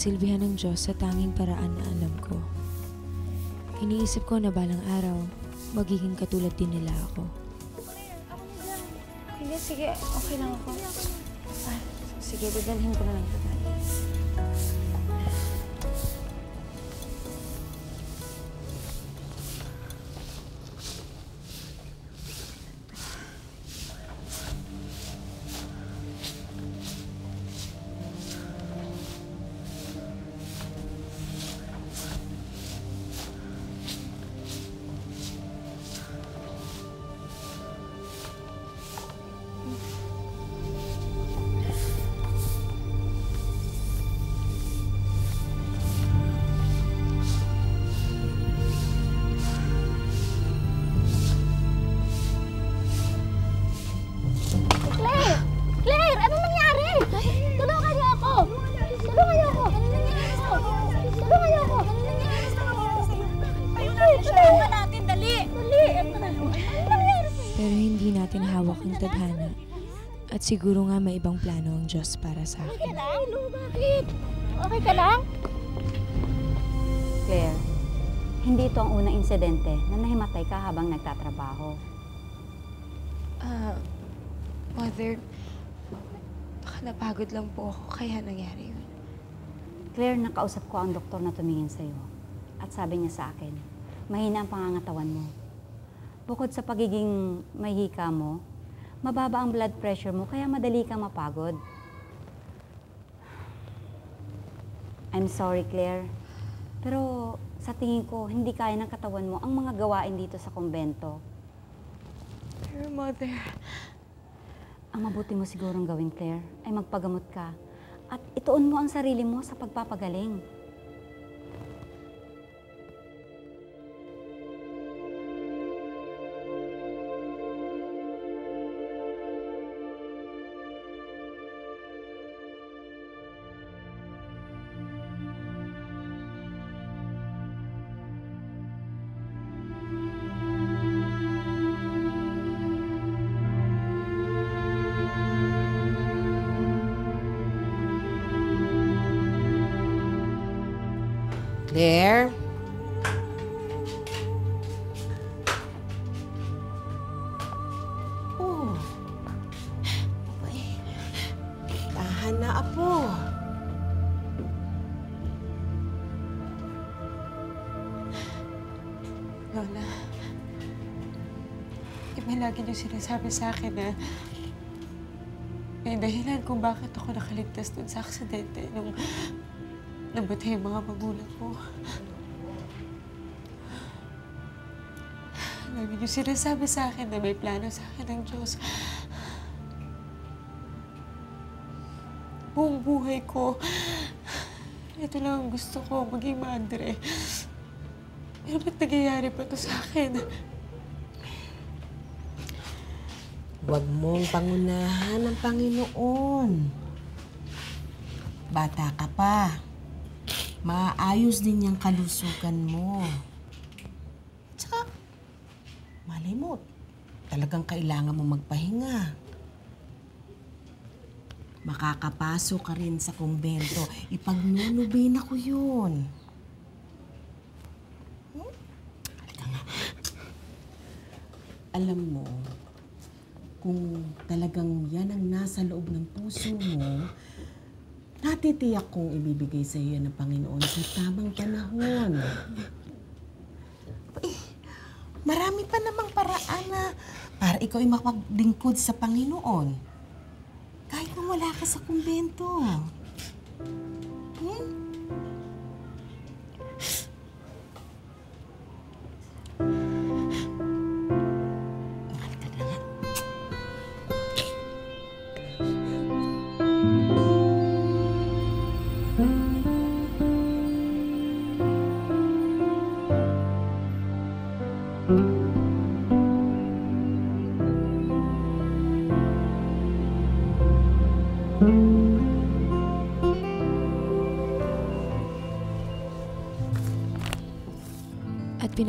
pagsilbihan ng Diyos sa tanging paraan na alam ko. Iniisip ko na balang araw, magiging katulad din nila ako. Hindi, sige. Okay lang ako. Ah, sige, dadalhin ko na lang siguro nga may ibang plano ang Diyos para sa Okay akin. lang? Bakit? Okay ka lang? Claire, hindi ito ang unang insidente na nahimatay ka habang nagtatrabaho. Ah, Mother, baka napagod lang po ako kaya nangyari yun. Claire, nakausap ko ang doktor na tumingin sa'yo. At sabi niya sa akin, mahina ang pangangatawan mo. Bukod sa pagiging mahika mo, mababa ang blood pressure mo kaya madali kang mapagod. I'm sorry, Claire. Pero sa tingin ko, hindi kaya ng katawan mo ang mga gawain dito sa kumbento. Pero Mother, Ang mabuti mo sigurong gawin, Claire, ay magpagamot ka at ituon mo ang sarili mo sa pagpapagaling. Sinasabi sa akin na may dahilan kung bakit ako nakaligtas dun sa aksidente nung nabatay yung mga magulang ko. Lagi niyo sinasabi sa akin na may plano sa akin ng Diyos. Buong buhay ko, ito lang ang gusto ko, maging madre. Pero ba't nangyayari pa to sa akin? Huwag mong pangunahan ng Panginoon. Bata ka pa. Maayos din yung kalusugan mo. Tsaka, malay mo, talagang kailangan mo magpahinga. Makakapasok ka rin sa kumbento. Ipagnunubin ako yun. Hmm? Alam mo, kung talagang yan ang nasa loob ng puso mo, natitiyak kong ibibigay sa iyo ng Panginoon sa tamang panahon. Eh, marami pa namang paraan na para ikaw ay mapaglingkod sa Panginoon. Kahit kung wala ka sa kumbento.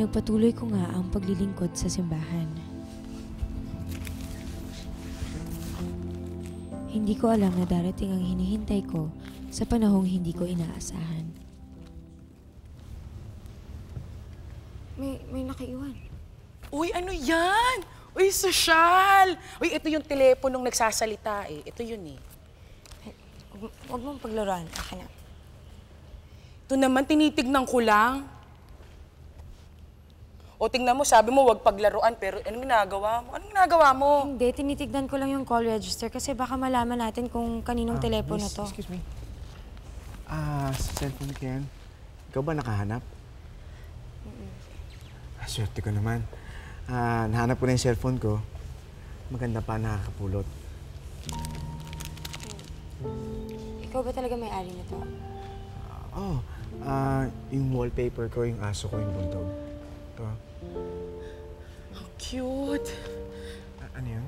Pinagpatuloy ko nga ang paglilingkod sa simbahan. Hindi ko alam na darating ang hinihintay ko sa panahong hindi ko inaasahan. May, may nakaiwan. Uy, ano yan? Uy, sosyal! Uy, ito yung teleponong nagsasalita eh. Ito yun eh. Huwag, huwag mong paglaruan. Akin na. Ito naman, tinitignan ko lang. O tingnan mo, sabi mo wag paglaruan, pero anong ginagawa mo? Anong ginagawa mo? Hindi, tinitignan ko lang yung call register kasi baka malaman natin kung kaninong telepono miss, to. Excuse me. Ah, sa cellphone ko yan. Ikaw ba nakahanap? Ah, swerte ko naman. Ah, nahanap ko na yung cellphone ko. Maganda pa, nakakapulot. Ikaw ba talaga may-ari nito? Oh, ah, yung wallpaper ko, yung aso ko, yung bundog. Ito. Cute. Ah, ano yun?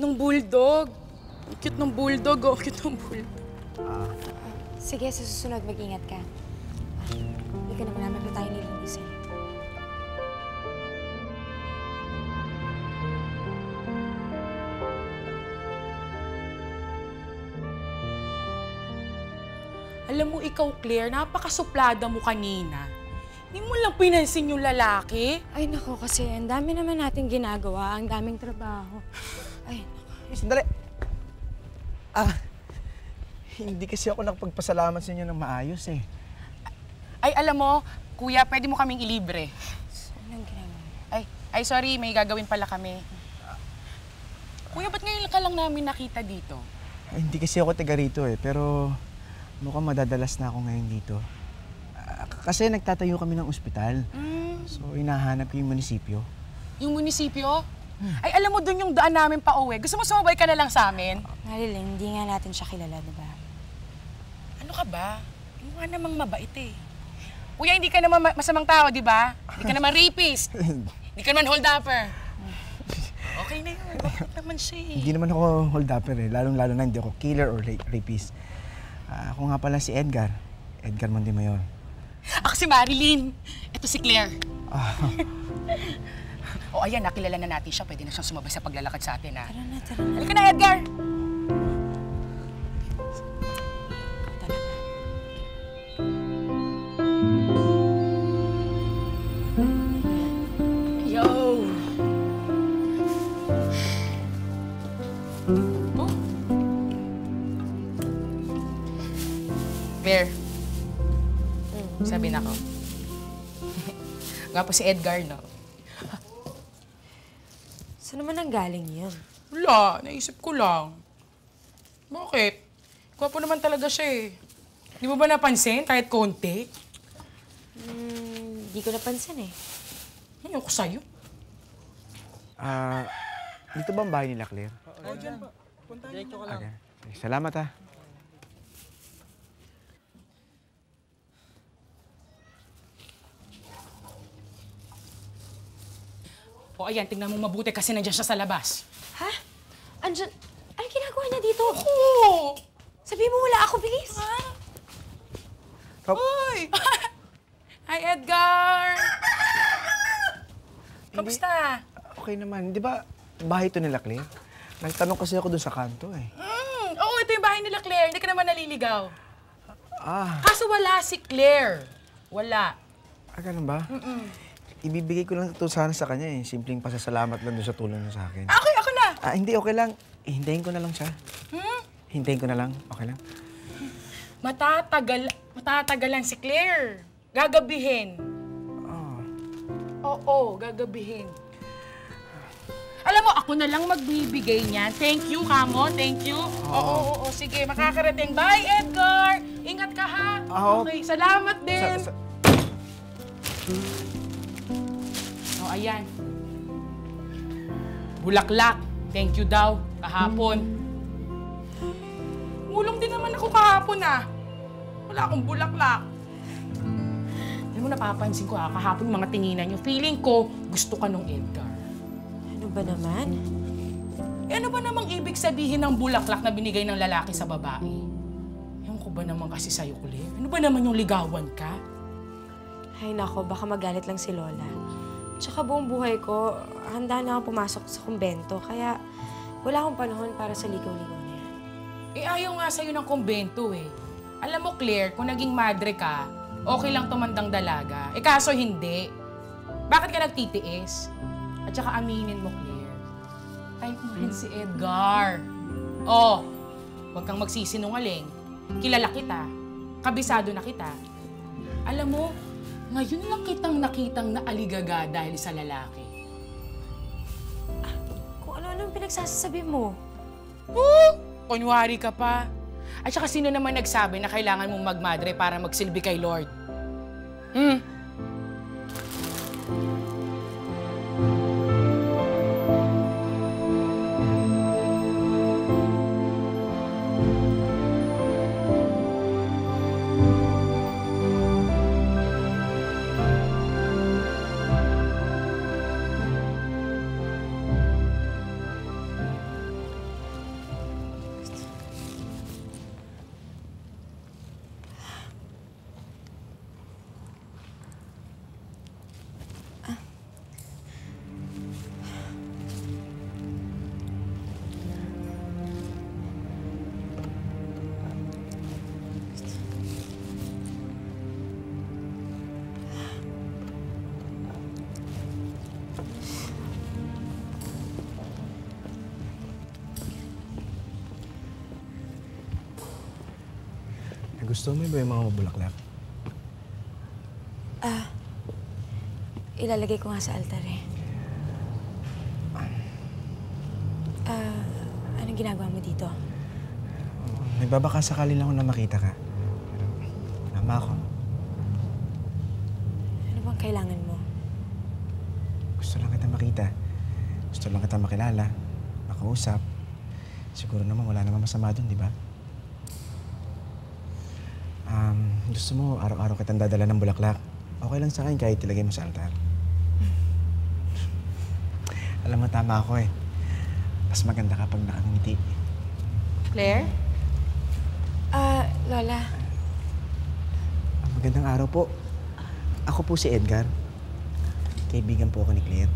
Nung bulldog. Ang cute ng bulldog, oh. Cute ng bulldog. Ah, Sige, sa susunod, mag-ingat ka. Ah, Hindi ka naman namin pa tayo nilinisin. Alam mo, ikaw, Claire, napakasuplada mo kanina. Hindi mo lang pinansin yung lalaki. Ay, nako, kasi ang dami naman natin ginagawa, ang daming trabaho. Ay, eh, sandali. Ah, hindi kasi ako nakapagpasalamat sa inyo ng maayos eh. Ay, alam mo, kuya, pwede mo kaming ilibre. anong ginagawa? Ay, ay sorry, may gagawin pala kami. Kuya, ba't ngayon ka lang namin nakita dito? Ay, hindi kasi ako taga rito eh, pero mukhang madadalas na ako ngayon dito. Kasi nagtatayo kami ng ospital. Hmm, So, hinahanap ko yung munisipyo. yung munisipyo? Ay, alam mo dun yung daan namin pa uwi. Gusto mo sumabay ka na lang sa amin? Marilyn, hindi nga natin siya kilala, di ba? Ano ka ba? Ano nga namang mabait eh. Kuya, hindi ka naman ma- masamang tao, di ba? Hindi ka naman rapist. Hindi ka naman hold-upper. Okay na yun. Bakit naman siya eh? Hindi naman ako hold-upper eh, lalong-lalo na hindi ako killer or ra- rapist. Ah, ako nga pala si Edgar. Edgar Montemayor. Ako si Marilyn. Ito si Claire. Ah, O ayan, nakilala na natin siya. Pwede na siyang sumabay sa paglalakad sa atin, ha? Tara na, tara na. Halika na, Edgar! Nga po si Edgar, no? Saan naman ang galing yan? Wala, naisip ko lang. Bakit? Gwapo naman talaga siya eh. Di mo ba napansin kahit konti? Hmm, di ko napansin eh. Ayoko sa'yo. ah, dito ba ang bahay nila, Claire? Oo, dyan pa. Punta Diretso ka lang. Okay. Salamat ah. O ayan, tingnan mo mabuti kasi nandiyan siya sa labas. Ha? Andyan, ano ginagawa niya dito? Oo! Sabi mo wala ako, bilis. Kap- Uy! Hi, Edgar! Kamusta? Okay naman. Di ba bahay to nila, Claire? Nagtanong kasi ako dun sa kanto eh. Mm, oo, ito yung bahay nila Claire. Hindi ka naman naliligaw. Ah, Kaso wala si Claire. Wala. ah ganun ba? Ibibigay ko lang ito sana sa kanya eh. Simpleng pasasalamat lang doon sa tulong niya sa akin. Okay, ako na. Ah, hindi, okay lang. Eh, hintayin ko na lang siya. Hmm? Hintayin ko na lang. Okay lang? Matatagal, matatagal lang si Claire. Gagabihin. Oh. Oo, gagabihin. Alam mo, ako na lang magbibigay niyan. Thank you, Kamo. Thank you. Oo, oo, oo. Sige, makakarating. Bye, Edgar! Ingat ka, ha? Oo. Okay, salamat din. Sa, sa, ayan. Bulaklak. Thank you daw. Kahapon. Mulong din naman ako kahapon, ah. Wala akong bulaklak. Alam mo, napapansin ko, ah, kahapon yung mga tinginan niyo. Feeling ko, gusto ka nung Edgar. Ano ba naman? Eh, ano ba namang ibig sabihin ng bulaklak na binigay ng lalaki sa babae? Ewan ko ba naman kasi sa'yo, Claire? Ano ba naman yung ligawan ka? Ay nako, baka magalit lang si Lola. Tsaka buong buhay ko, handa na akong pumasok sa kumbento, kaya wala akong panahon para sa ligaw-ligaw na yan. Eh, ayaw nga sa'yo ng kumbento eh. Alam mo, Claire, kung naging madre ka, okay lang tumandang dalaga. Eh, kaso hindi. Bakit ka nagtitiis? At saka aminin mo, Claire, type mo rin si Edgar. Oh, huwag kang magsisinungaling. Kilala kita. Kabisado na kita. Alam mo, ngayon lang kitang nakitang naaligaga dahil sa lalaki. Kung ano-ano ang pinagsasasabi mo. Oh, kunwari ka pa. At saka sino naman nagsabi na kailangan mong magmadre para magsilbi kay Lord? Hmm? Gusto mo ba yung mga mabulaklak? Ilalagay ko nga sa altar eh. Ah, anong ginagawa mo dito? Nagbabaka sakali lang ako na makita ka. Pero, tama ako. Ano bang kailangan mo? Gusto lang kita makita. Gusto lang kita makilala. Makausap. Siguro naman wala namang masama dun, di ba? Um, gusto mo araw-araw kitang dadala ng bulaklak. Okay lang sa akin kahit ilagay mo sa altar. Alam mo, tama ako eh. Mas maganda kapag nakangiti. Claire? Ah, Lola. Ah, Magandang araw po. Ako po si Edgar. Kaibigan po ako ni Claire.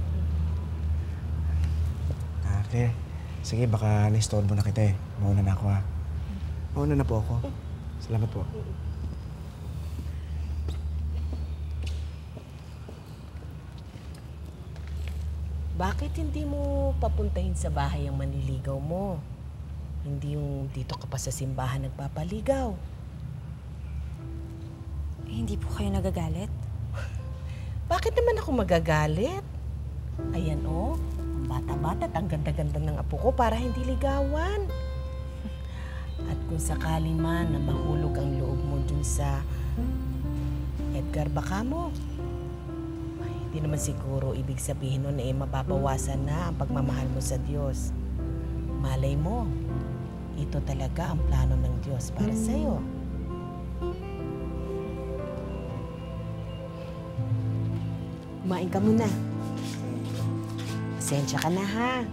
Ah, Claire. Sige, baka na-istorbo na kita eh. Mauna na ako ha. Mauna na po ako. Salamat po. Bakit hindi mo papuntahin sa bahay ang manliligaw mo? Hindi yung dito ka pa sa simbahan nagpapaligaw. Eh, hindi po kayo nagagalit? Bakit naman ako magagalit? Ayan oh, ang bata-bata at ang ganda-ganda ng apo ko para hindi ligawan. At kung sakali man na mahulog ang loob mo dun sa Edgar baka mo, ay, hindi naman siguro ibig sabihin nun eh mababawasan na ang pagmamahal mo sa Diyos. Malay mo, ito talaga ang plano ng Diyos para sa'yo. Kumain ka muna. Pasensya ka na ha.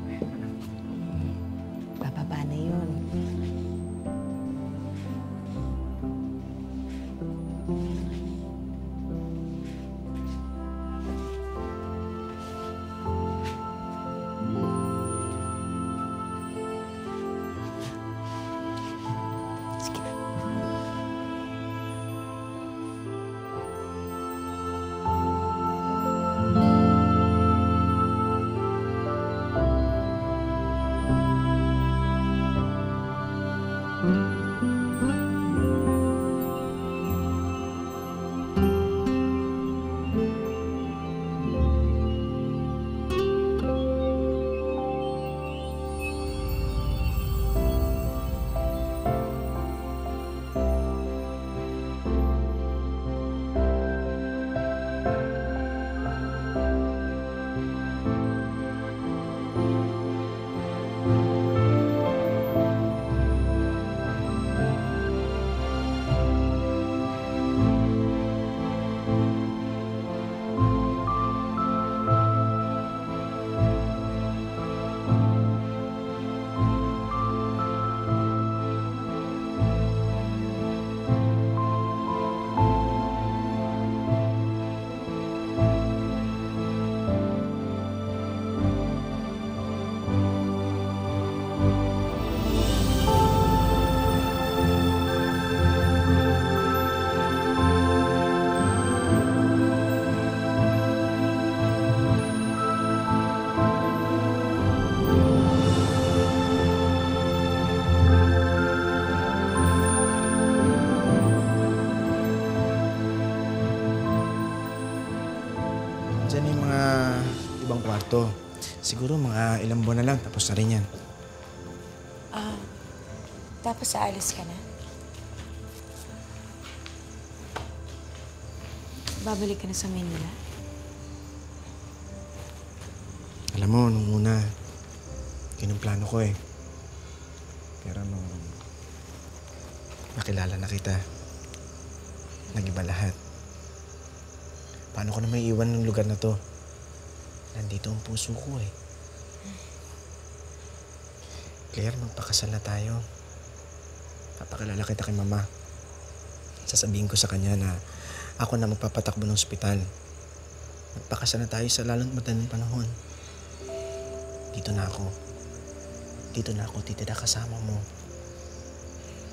Na rin yan. Ah, tapos aalis ka na? Babalik ka na sa Manila? Alam mo, nung una, yun ang plano ko eh. Pero nung nakilala na kita, nag-iba lahat. Paano ko na may iwan ng lugar na to? Nandito ang puso ko eh. Magpakasal na tayo. Papakilala kita kay mama. Sasabihin ko sa kanya na ako na magpapatakbo ng ospital. Magpakasal na tayo sa lalong madaling panahon. Dito na ako. Dito na ako titira kasama mo.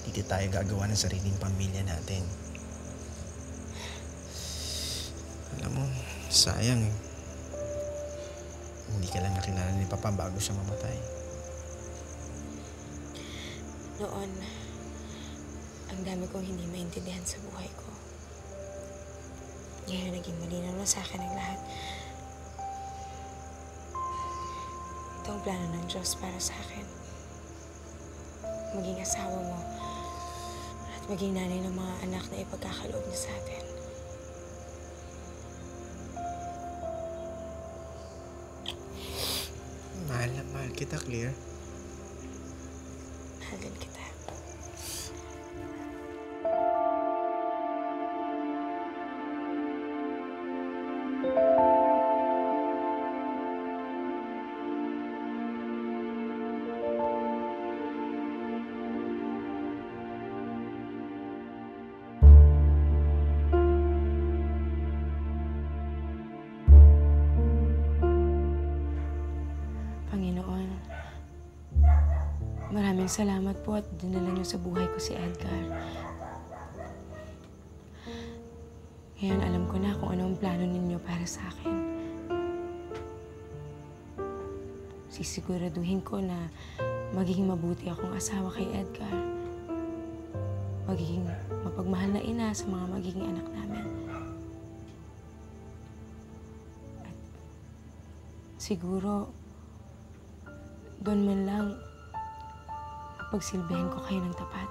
Dito tayo gagawa ng sariling pamilya natin. Alam mo, sayang eh. Hindi ka lang nakilala ni Papa bago siya mamatay. Noon, ang dami kong hindi maintindihan sa buhay ko. Ngayon, naging malinaw na sa akin ang lahat. Ito ang plano ng Diyos para sa akin. Maging asawa mo at maging nanay ng mga anak na ipagkakaloob niya sa atin. Mahal na mahal kita, Claire. Mahal din salamat po at dinala niyo sa buhay ko si Edgar. Ngayon alam ko na kung ano ang plano ninyo para sa akin. Sisiguraduhin ko na magiging mabuti akong asawa kay Edgar. Magiging mapagmahal na ina sa mga magiging anak namin. At siguro, doon man pagsilbihan ko kayo ng tapat.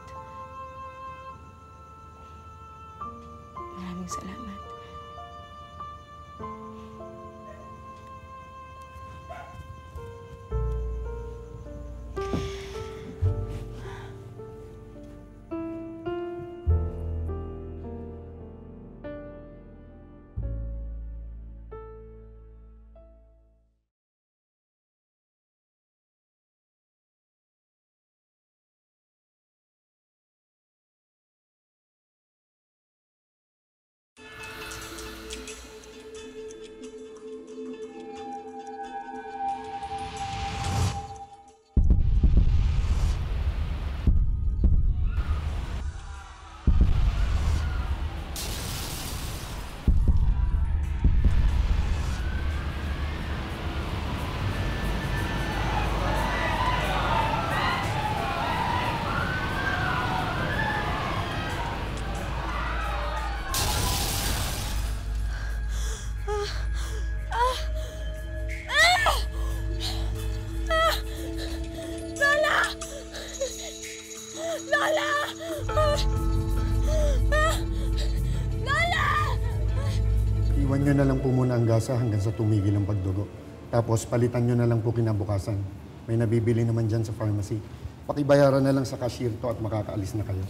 Po muna ang gasa hanggang sa tumigil ang pagdugo. Tapos palitan nyo na lang po kinabukasan. May nabibili naman dyan sa pharmacy. Pakibayaran na lang sa cashier to at makakaalis na kayo.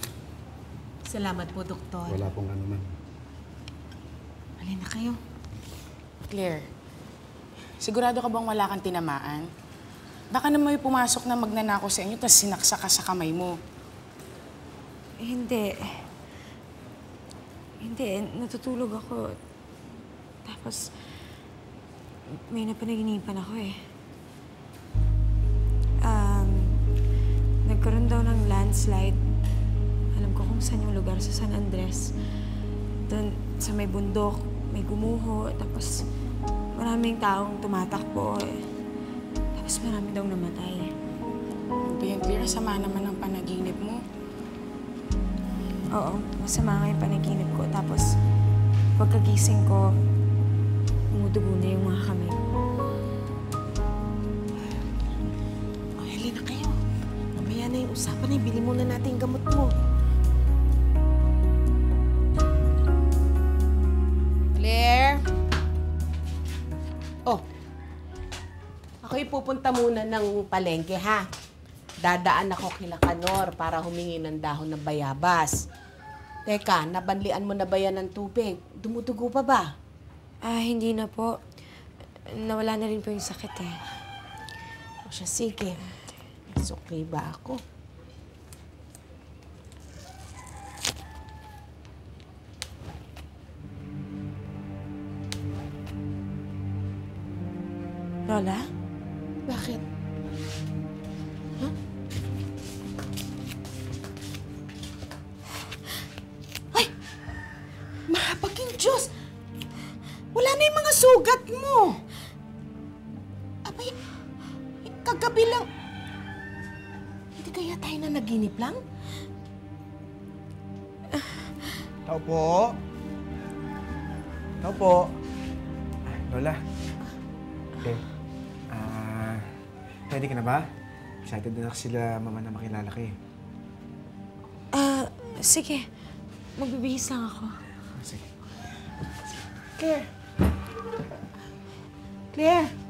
Salamat po, Doktor. Wala pong ano man. Alin na kayo. Claire, sigurado ka bang wala kang tinamaan? Baka naman may pumasok na magnanako sa inyo tapos sinaksa ka sa kamay mo. Eh, hindi. Hindi, natutulog ako. Tapos, may napanaginipan ako eh. Um, nagkaroon daw ng landslide. Alam ko kung saan yung lugar sa San Andres. Doon sa may bundok, may gumuho, tapos maraming taong tumatakbo eh. Tapos marami daw namatay. Claire? Sama naman ang panaginip mo. Oo, masama nga yung panaginip ko. Tapos, pagkagising ko, dumudugo na yung mga kamay mo. Oh, Helena, kayo. Mamaya na yung usapan eh. Bili muna natin yung gamot mo. Claire? Oh. Ako'y pupunta muna ng palengke, ha? Dadaan ako kila Kanor para humingi ng dahon ng bayabas. Teka, nabanlian mo na ba yan ng tubig? Dumudugo pa ba? Ah, hindi na po. Nawala na rin po yung sakit eh. O siya, sige. Mas okay ba ako? Lola? Bakit? Excited na sila mama na makilala ka eh. Ah, sige. Magbibihis lang ako. Sige. Claire. Claire.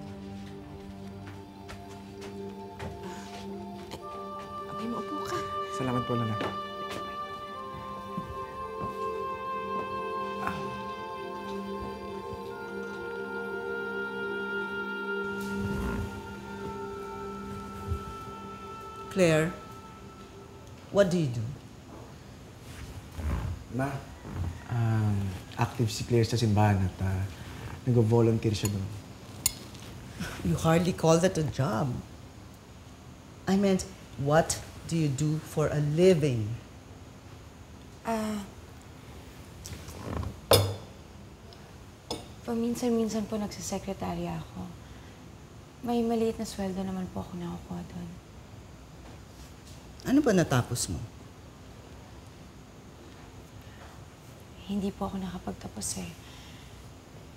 What do you do? Ma, um, active si Claire sa simbahan at uh, nag-volunteer siya doon. You hardly call that a job. I meant, what do you do for a living? Ah... paminsan-minsan po nagsisekretarya ako. May maliit na sweldo naman po ako nakukuha doon. Ano ba natapos mo? Hindi po ako nakapagtapos eh.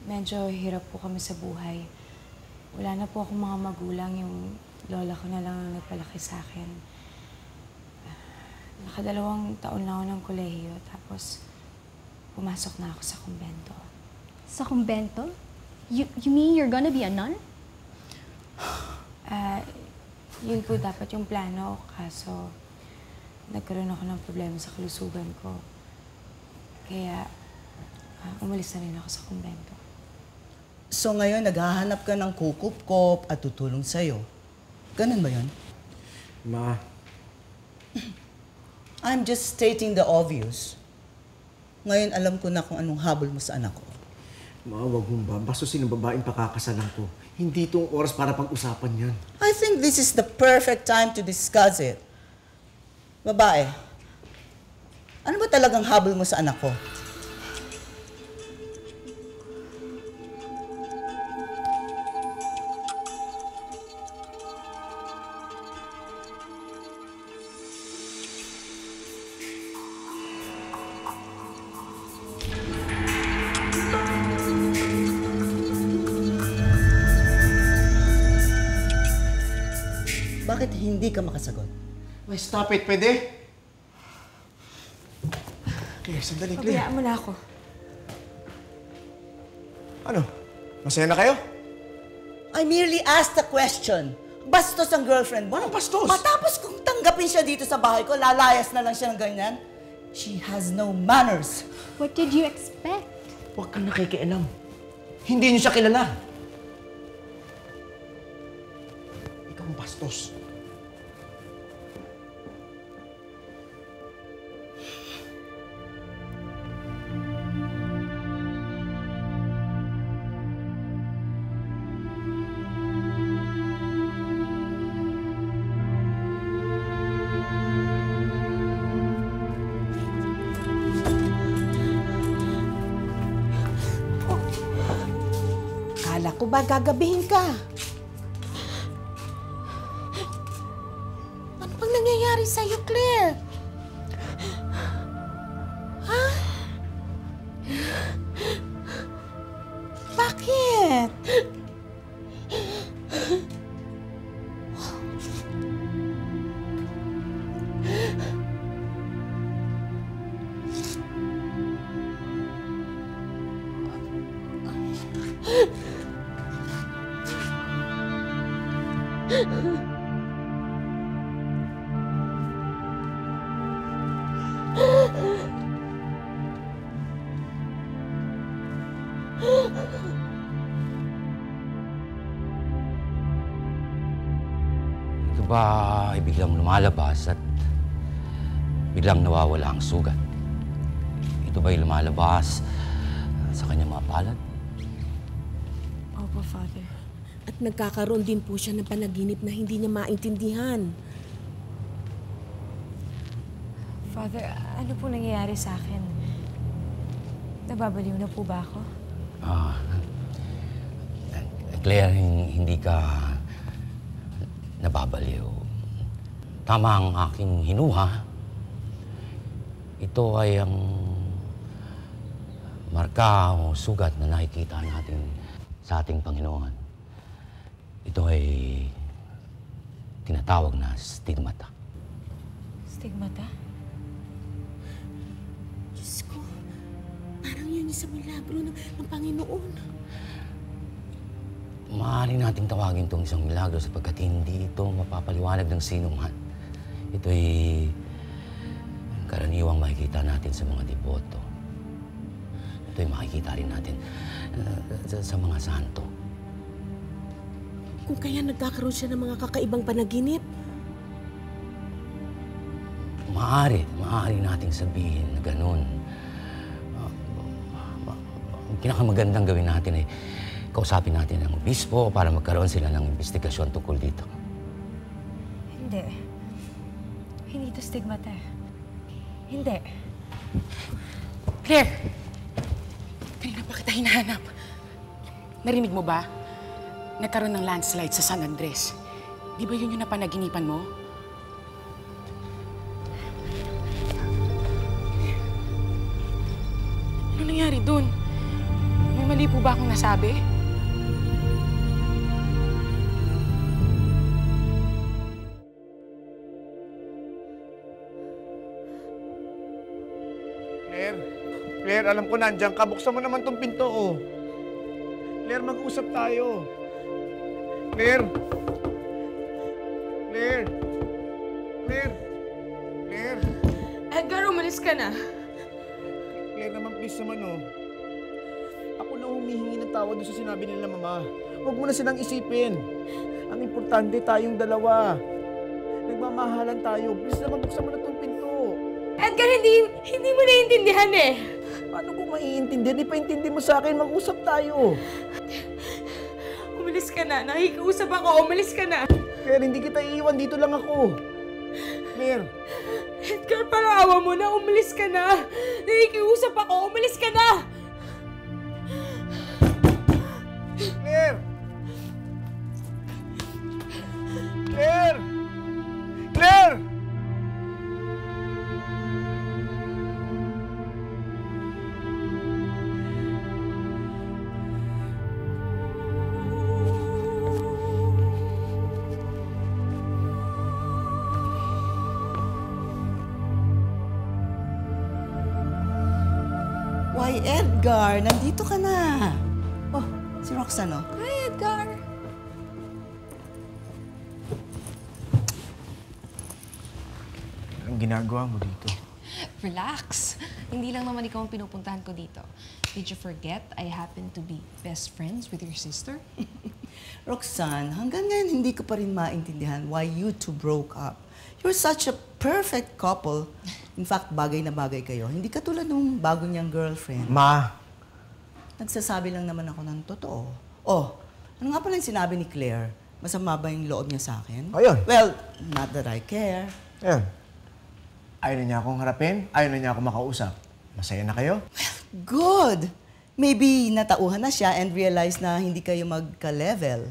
Medyo hirap po kami sa buhay. Wala na po akong mga magulang. Yung lola ko na lang ang nagpalaki sa akin. Nakadalawang taon na ako ng kolehiyo. Tapos, pumasok na ako sa kumbento. Sa kumbento? You, you mean you're gonna be a nun? Yun po dapat yung plano. Kaso, nagkaroon ako ng problema sa kalusugan ko. Kaya, ah, umalis na rin ako sa kumbento. So ngayon, naghahanap ka ng kukup-kop at tutulong sa'yo. Ganun ba yun? Ma, I'm just stating the obvious. Ngayon, alam ko na kung anong habol mo sa anak ko. ma, wag mong ba? Basta sinong babaeng pakakasalan ko. Hindi itong oras para pag-usapan yan. I think this is the perfect time to discuss it. Babae, ano ba talagang habol mo sa anak ko? Ka makasagot? May stop it, pwede? Claire, sandali, Claire. Pabayaan mo na ako. Ano? Masaya na kayo? I merely asked a question. Bastos ang girlfriend mo. Anong bastos? Matapos kong tanggapin siya dito sa bahay ko, lalayas na lang siya ng ganyan. She has no manners. What did you expect? Huwag kang nakikialam. Hindi niyo siya kilala. Ikaw ang bastos. Ba gagabihin ka? Ba ay biglang lumalabas at biglang nawawala ang sugat? Ito ba ay lumalabas sa kanyang mga palad? Opo, Father. At nagkakaroon din po siya ng panaginip na hindi niya maintindihan. Father, ano po nangyayari sa akin? Nababaliw na po ba ako? Ah, Claire, hin- hindi ka nababaliw. Tama ang aking hinuha. Ito ay ang marka o sugat na nakikita natin sa ating Panginoon. Ito ay tinatawag na stigmata. Stigmata? Diyos ko, parang yun yung sa milagro ng, ng Panginoon. Maaari nating tawagin itong isang milagro sapagkat hindi ito mapapaliwanag ng sino man. Ito ay karaniwang makikita natin sa mga deboto. Ito ay makikita rin natin uh, sa, sa mga santo. Kung kaya nagkakaroon siya ng mga kakaibang panaginip. Maaari, maaari nating sabihin na ganun. Ma- Ang pinakamagandang gawin natin ay kausapin natin ang obispo para magkaroon sila ng investigasyon tungkol dito. Hindi. Hindi ito stigmata. Hindi. Claire! Kanina pa kita hinahanap. Narinig mo ba? Nagkaroon ng landslide sa San Andres. Di ba yun yung napanaginipan mo? Ano nangyari dun? May mali po ba akong nasabi? Claire, alam ko nandiyan ka. Buksan mo naman tong pinto, oh. Claire, mag-usap tayo. Claire! Claire! Claire! Claire! Edgar, umalis ka na. Claire naman, please naman, oh. Ako na humihingi ng tawad doon sa sinabi nila, mama. Huwag mo na silang isipin. Ang importante tayong dalawa. Nagmamahalan tayo. Please naman, buksan mo na tong pinto. Edgar, hindi, hindi mo naiintindihan eh. Maiintindihan? Ipaintindi mo sa akin, mag-usap tayo. Umalis ka na. Nakikiusap ako. Umalis ka na. Claire, hindi kita iiwan. Dito lang ako. Claire, Edgar, parang awa mo na. Umalis ka na. Nakikiusap ako. Umalis ka na. Relax. Hindi lang naman ikaw ang pinupuntahan ko dito. Did you forget I happen to be best friends with your sister? Roxanne, hanggang ngayon hindi ko pa rin maintindihan why you two broke up. You're such a perfect couple. In fact, bagay na bagay kayo. Hindi katulad nung bago niyang girlfriend. Ma, Nagsasabi lang naman ako ng totoo. Oh, ano nga pala yung sinabi ni Claire? Masama ba yung loob niya sa akin? Ayun. Well, not that I care. Ayan. Ayaw na niya akong harapin, ayaw na niya ako makausap. Masaya na kayo? Good! Maybe natauhan na siya and realize na hindi kayo magka-level.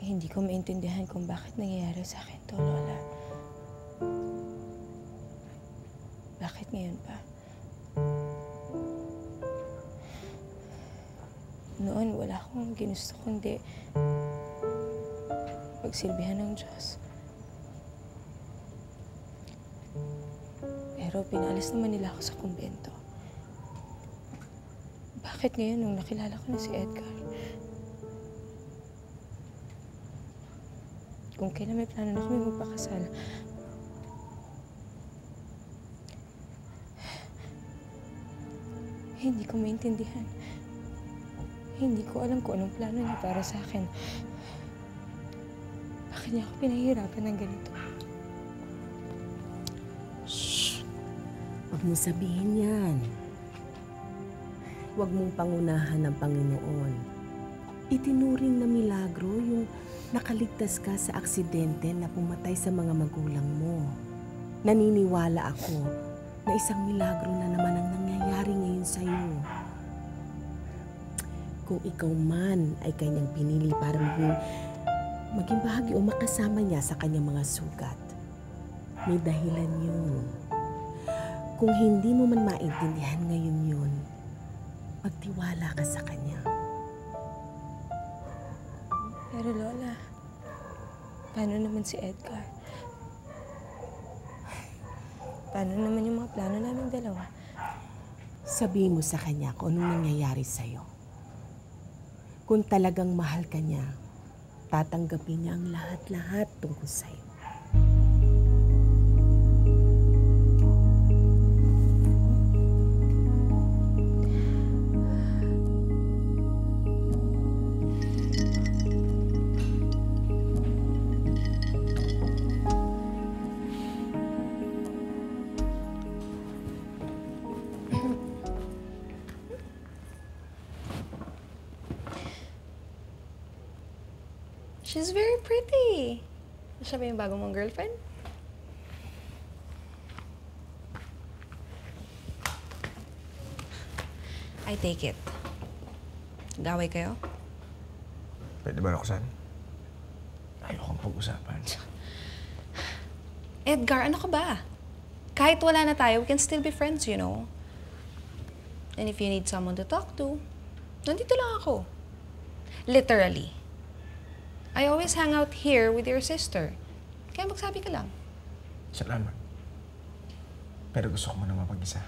Hindi ko maintindihan kung bakit nangyayari sa akin to, Lola. Bakit ngayon pa? Noon, wala akong ginusto kundi pagsilbihan ng Diyos. Pero pinalis naman nila ako sa kumbento. Bakit ngayon nung nakilala ko na si Edgar? Kung kailan may plano na kami magpakasal, hindi ko maintindihan. Hindi ko alam kung anong plano niya para sa akin. Bakit niya ako pinahihirapan ng ganito? Huwag mo sabihin yan. Huwag mong pangunahan ng Panginoon. Itinuring na milagro yung nakaligtas ka sa aksidente na pumatay sa mga magulang mo. Naniniwala ako na isang milagro na naman ang nangyayari ngayon sa'yo. Kung ikaw man ay kanyang pinili para maging, maging bahagi o makasama niya sa kanyang mga sugat, may dahilan yun. Kung hindi mo man maintindihan ngayon yun, magtiwala ka sa kanya. Pero Lola, paano naman si Edgar? Paano naman yung mga plano namin dalawa? Sabihin mo sa kanya kung anong nangyayari sa'yo. Kung talagang mahal ka niya, tatanggapin niya ang lahat-lahat tungkol sa'yo. She's very pretty. Siya ba yung bago mong girlfriend? I take it. Gaway kayo? Pwede ba, Roxanne? Ayokong pag-usapan. Edgar, ano ka ba? Kahit wala na tayo, we can still be friends, you know? And if you need someone to talk to, nandito lang ako. Literally. I always hang out here with your sister. Kaya magsabi ka lang. Salamat. Pero gusto ko muna mapag-isa.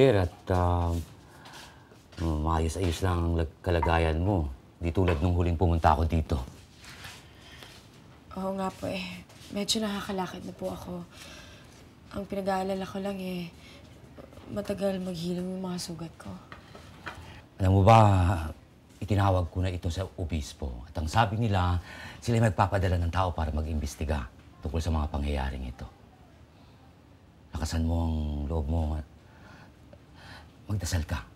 Claire, at uh, maayos-ayos lang ang lag- kalagayan mo. Di tulad nung huling pumunta ako dito. Oo nga po eh. Medyo nakakalakad na po ako. Ang pinag-aalala ko lang eh, matagal maghilom yung mga sugat ko. Alam mo ba, itinawag ko na ito sa obispo. At ang sabi nila, sila magpapadala ng tao para mag-imbestiga tungkol sa mga pangyayaring ito. Lakasan mo ang loob mo magdasal ka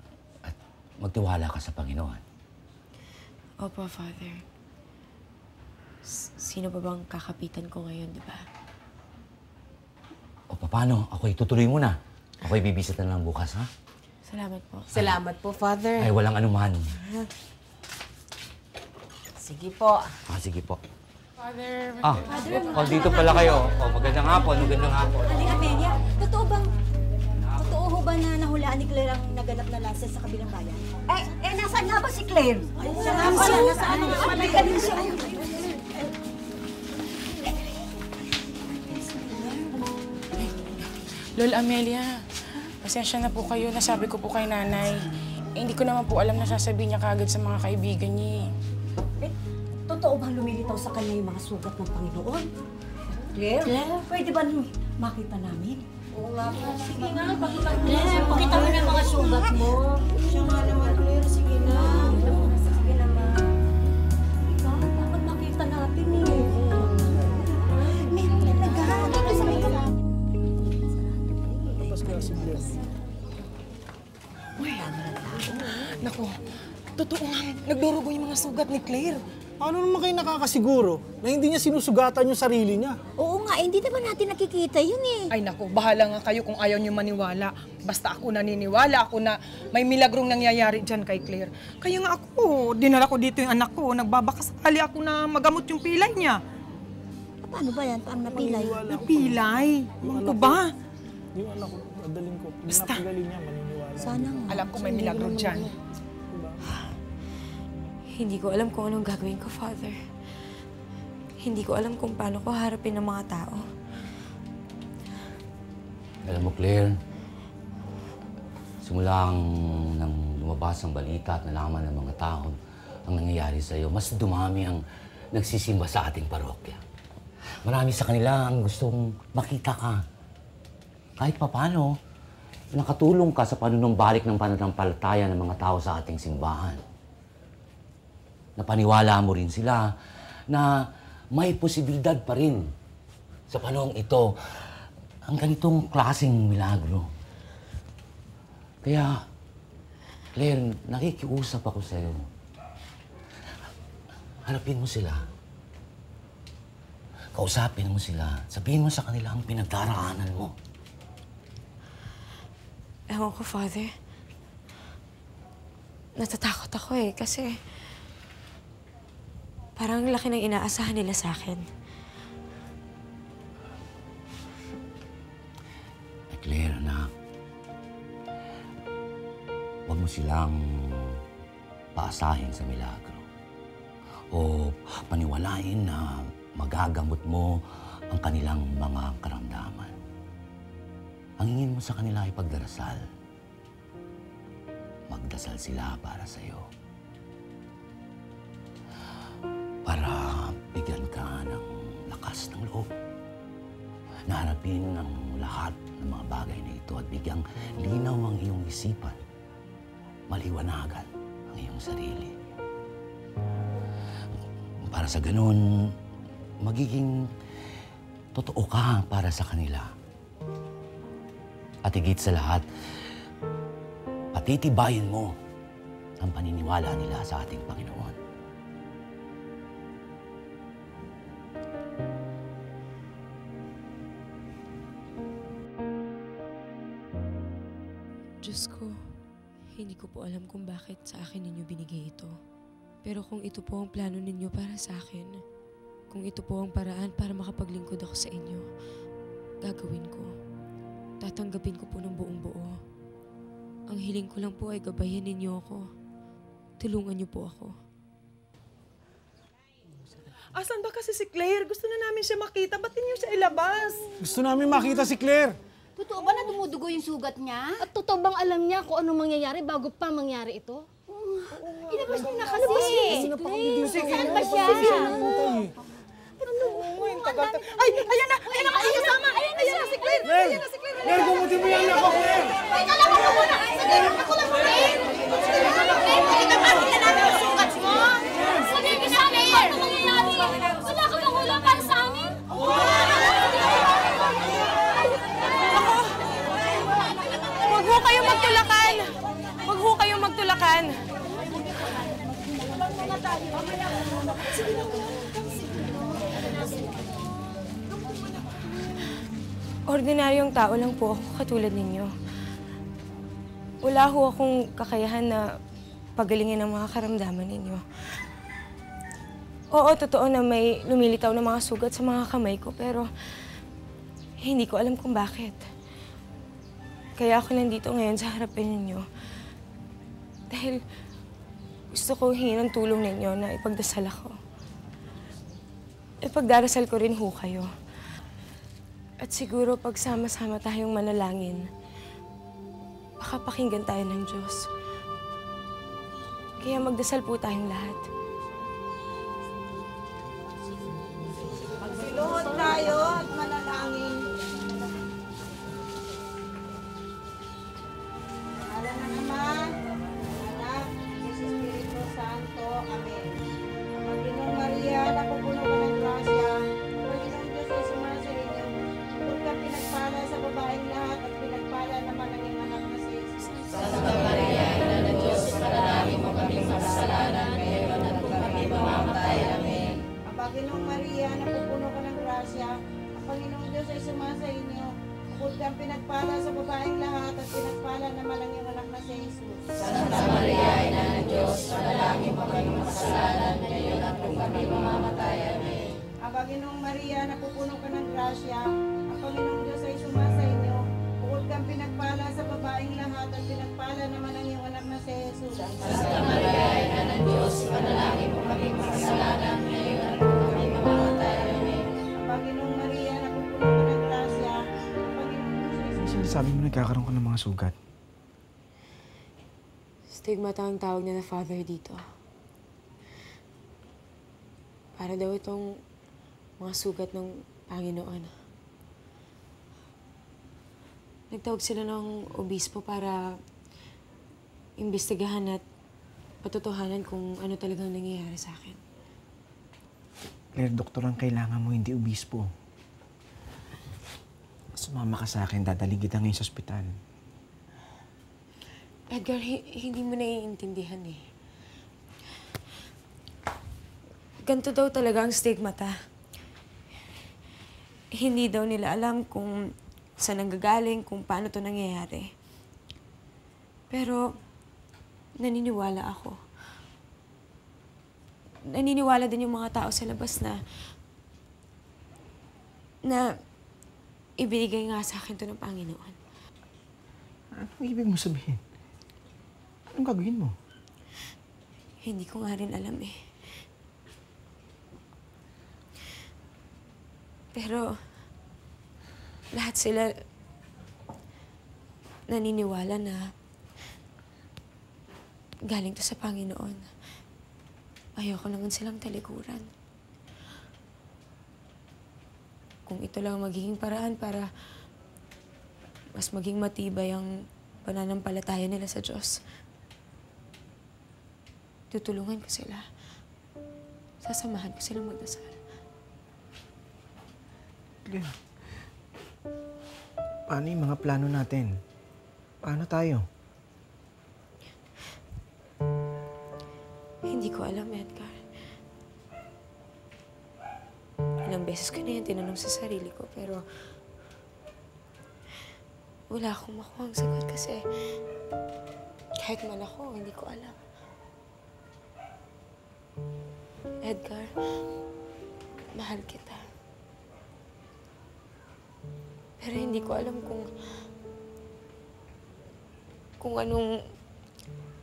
at magtiwala ka sa Panginoon. Opo, Father. S- sino ba bang kakapitan ko ngayon, di ba? O paano? Ako'y tutuloy muna. Ako'y bibisita na lang bukas, ha? Salamat po. Salamat po, Father. Ay, walang anuman. Sige po. Ah, sige po. Father, Ah, oh, dito pala kayo. Oh, magandang hapon, magandang hapon. Aling Amelia, totoo bang, ho ba na nahulaan ni Claire ang naganap na lances sa kabilang bayan? Eh, eh, nasaan nga ba si Claire? Siya nga pala, nasaan nga pala galing siya? Lol Amelia, pasensya na po kayo. Nasabi ko po kay nanay. Eh, hindi ko naman po alam na sasabihin niya kagad sa mga kaibigan niya. eh. Eh, totoo bang lumilitaw sa kanya yung mga sugat ng Panginoon? Claire, pwede ba makita namin? Oo nga po. Sige nga, mo. Na yung mga sugat mo. Siya nga naman, Claire. Sige na. Sige naman. Ikaw, dapat makita natin eh. May. Dito sa may kamay. Naku, totoo nga. Nagdurugo yung mga sugat ni Claire. Paano naman kayo nakakasiguro na hindi niya sinusugatan yung sarili niya? Oo nga, eh, hindi naman natin nakikita yun eh. Ay naku, bahala nga kayo kung ayaw niyo maniwala. Basta ako naniniwala, ako na may milagrong nangyayari dyan kay Claire. Kaya nga ako, dinala ko dito yung anak ko, nagbabakasakali ako na magamot yung pilay niya. Paano ba yan? Paano napilay? Napilay? Ewan ko ba? Yung anak ko, dadaling ko. Basta. napagaling niya, maniniwala. Sana nga. Alam ko may milagro dyan. Hindi ko alam kung anong gagawin ko, Father. Hindi ko alam kung paano ko harapin ng mga tao. Alam mo, Claire, simula ang nang lumabas ang balita at nalaman ng mga tao ang nangyayari sa iyo, mas dumami ang nagsisimba sa ating parokya. Marami sa kanila ang gustong makita ka. Kahit papano, nakatulong ka sa panunumbalik ng pananampalataya ng mga tao sa ating simbahan. Napaniwala mo rin sila na may posibilidad pa rin sa panahong ito ang ganitong klaseng milagro. Kaya, Claire, nakikiusap ako sa'yo. Harapin mo sila. Kausapin mo sila. Sabihin mo sa kanila ang pinagdaraanan mo. Ewan ko, Father. Natatakot ako eh, kasi... Parang ang laki ng inaasahan nila sa akin. Eh, Claire, anak. Huwag mo silang paasahin sa milagro. O paniwalain na magagamot mo ang kanilang mga karamdaman. Ang hingin mo sa kanila ay pagdarasal. Magdasal sila para sa Para bigyan ka ng lakas ng loob. Naharapin ang lahat ng mga bagay na ito at bigyang linaw ang iyong isipan. Maliwanagan ang iyong sarili. Para sa ganun, magiging totoo ka para sa kanila. At higit sa lahat, patitibayin mo ang paniniwala nila sa ating Panginoon. Po alam kung bakit sa akin ninyo binigay ito. Pero kung ito po ang plano ninyo para sa akin, kung ito po ang paraan para makapaglingkod ako sa inyo, gagawin ko. Tatanggapin ko po ng buong buo. Ang hiling ko lang po ay gabayan ninyo ako. Tulungan niyo po ako. Asan ba kasi si Claire? Gusto na namin siya makita. Ba't niyo siya ilabas? Gusto namin makita si Claire. Totoo ba na dumudugo yung sugat niya? At totoo bang alam niya kung anong mangyayari bago pa mangyari ito? Oo nga. Ilabas niyo na ano kasi. Please. Saan ano ba siya? Ano? Ay, ayan na! Ayan na! Ayan na! Ayan na! Ayan na si Claire! Ayan na si Claire! Claire, gumutin mo yan ako, Claire! Teka lang ako muna! Sige, ako lang, Claire! Claire, bakit na namin ang sugat mo? Sige, Claire! Ano mangyayari? Magtulakan! Ordinaryong tao lang po ako katulad ninyo. Wala ho akong kakayahan na pagalingin ang mga karamdaman ninyo. Oo, totoo na may lumilitaw na mga sugat sa mga kamay ko, pero hindi ko alam kung bakit. Kaya ako nandito ngayon sa harapin ninyo. Dahil gusto ko hingin ng tulong ninyo na ipagdasal ako. Ipagdarasal ko rin ho kayo. At siguro pag sama-sama tayong manalangin, baka pakinggan tayo ng Diyos. Kaya magdasal po tayong lahat. Magsiluhod tayo at manalangin. Ala ng Ama, Diyos ay sumasa inyo. Bukod kang pinagpala sa babaeng lahat at pinagpala naman ang iyong anak na si Jesus. Santa Maria, Ina ng Diyos, panalangin mo kaming makasalanan ngayon at kung kami mamamatay. Amen. Ang Panginoong Maria, napupuno ka ng grasya. Ang Panginoong Diyos ay sumasa inyo. Bukod kang pinagpala sa babaeng lahat at pinagpala naman ang iyong anak na si Jesus. Santa sinasabi mo nagkakaroon ka ng mga sugat? Stigmata ang tawag niya na father dito. Para daw itong mga sugat ng Panginoon. Nagtawag sila ng obispo para imbestigahan at patutuhanan kung ano talagang nangyayari sa akin. Claire, doktor ang kailangan mo, hindi obispo. Sumama ka sa akin, dadaling kita ngayon sa ospital. Edgar, hi- hindi mo naiintindihan eh. Ganito daw talaga ang stigmata. Hindi daw nila alam kung saan nanggagaling, kung paano to nangyayari. Pero, naniniwala ako. Naniniwala din yung mga tao sa labas na na ibinigay nga sa akin to ng Panginoon. Anong ibig mo sabihin? Anong gagawin mo? Hindi ko nga rin alam eh. Pero, lahat sila naniniwala na galing to sa Panginoon. Ayoko naman silang talikuran. Kung ito lang ang magiging paraan para mas maging matibay ang pananampalataya nila sa Diyos, tutulungan ko sila. Sasamahan ko silang magdasal. Claire, paano yung mga plano natin? Paano tayo? Hindi ko alam, Edgar. Ilang beses ko na yan tinanong sa sarili ko, pero wala akong makuha ang sagot kasi kahit man ako, hindi ko alam. Edgar, mahal kita. Pero hindi ko alam kung kung anong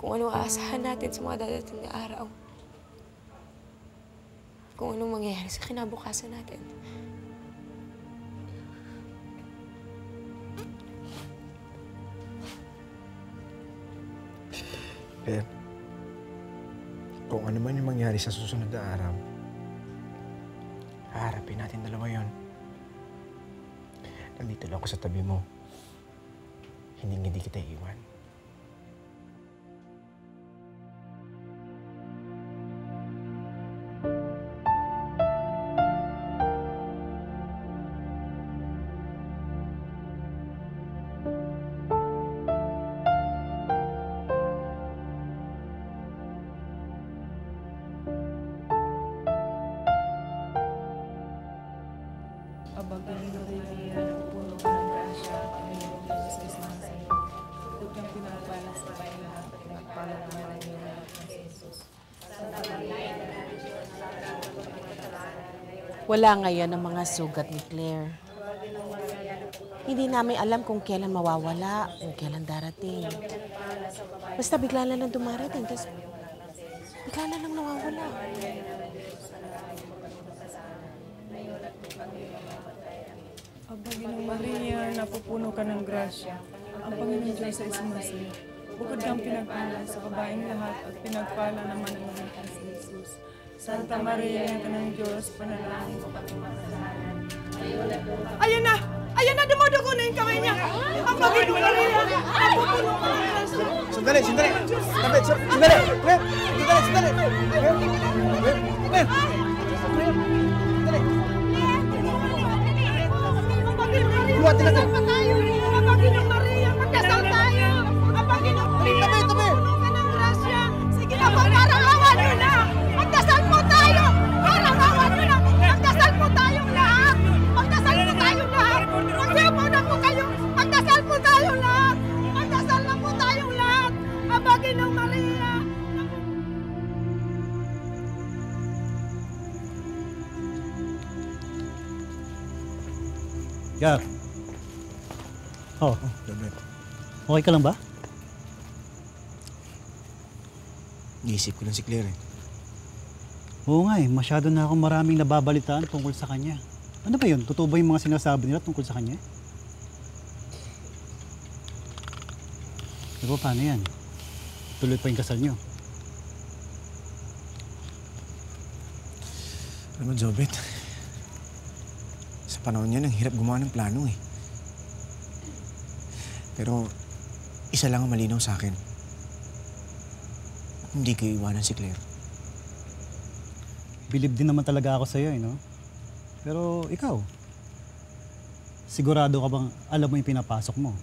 kung anong aasahan natin sa mga dadating na araw. Kung anong mangyayari sa kinabukasan natin. Claire, kung ano man yung mangyari sa susunod na araw, haharapin natin dalawa yon. Nandito lang ako sa tabi mo. Hindi hindi kita iiwan. Wala ngayon ang mga sugat ni Claire. Hindi namin alam kung kailan mawawala, kung kailan darating. Basta bigla lang dumarating, tapos bigla lang nawawala. Aba, Ginang Maria, napupuno ka ng grasya. Ang Panginoon Diyos ay sumasayo. Bukod kang pinagpala sa kabaing lahat at pinagpala naman ang si Jesus. Santa Maria, Ina ng Diyos, panalangin mo kami makasalanan. Ayan na! Ayan na! Dumudugo na yung kamay niya! Ang Panginoon Maria, napupuno ka ng grasya. Sandali, sandali! Sandali, sandali! Claire! Sandali, sandali! Claire! Claire! Gar. Oh, Robert, okay ka lang ba? iisip ko lang si Claire eh. Oo nga eh, masyado na akong maraming nababalitaan tungkol sa kanya. Ano ba yun? Totoo ba yung mga sinasabi nila tungkol sa kanya? Diba, paano yan? Tuloy pa yung kasal nyo. Alam mo, Jobet, sa panahon niyan, ang hirap gumawa ng plano eh. Pero, isa lang ang malinaw sa akin. Hindi ko iwanan si Claire. Bilib din naman talaga ako sa'yo, eh, no? Pero ikaw, sigurado ka bang alam mo yung pinapasok mo?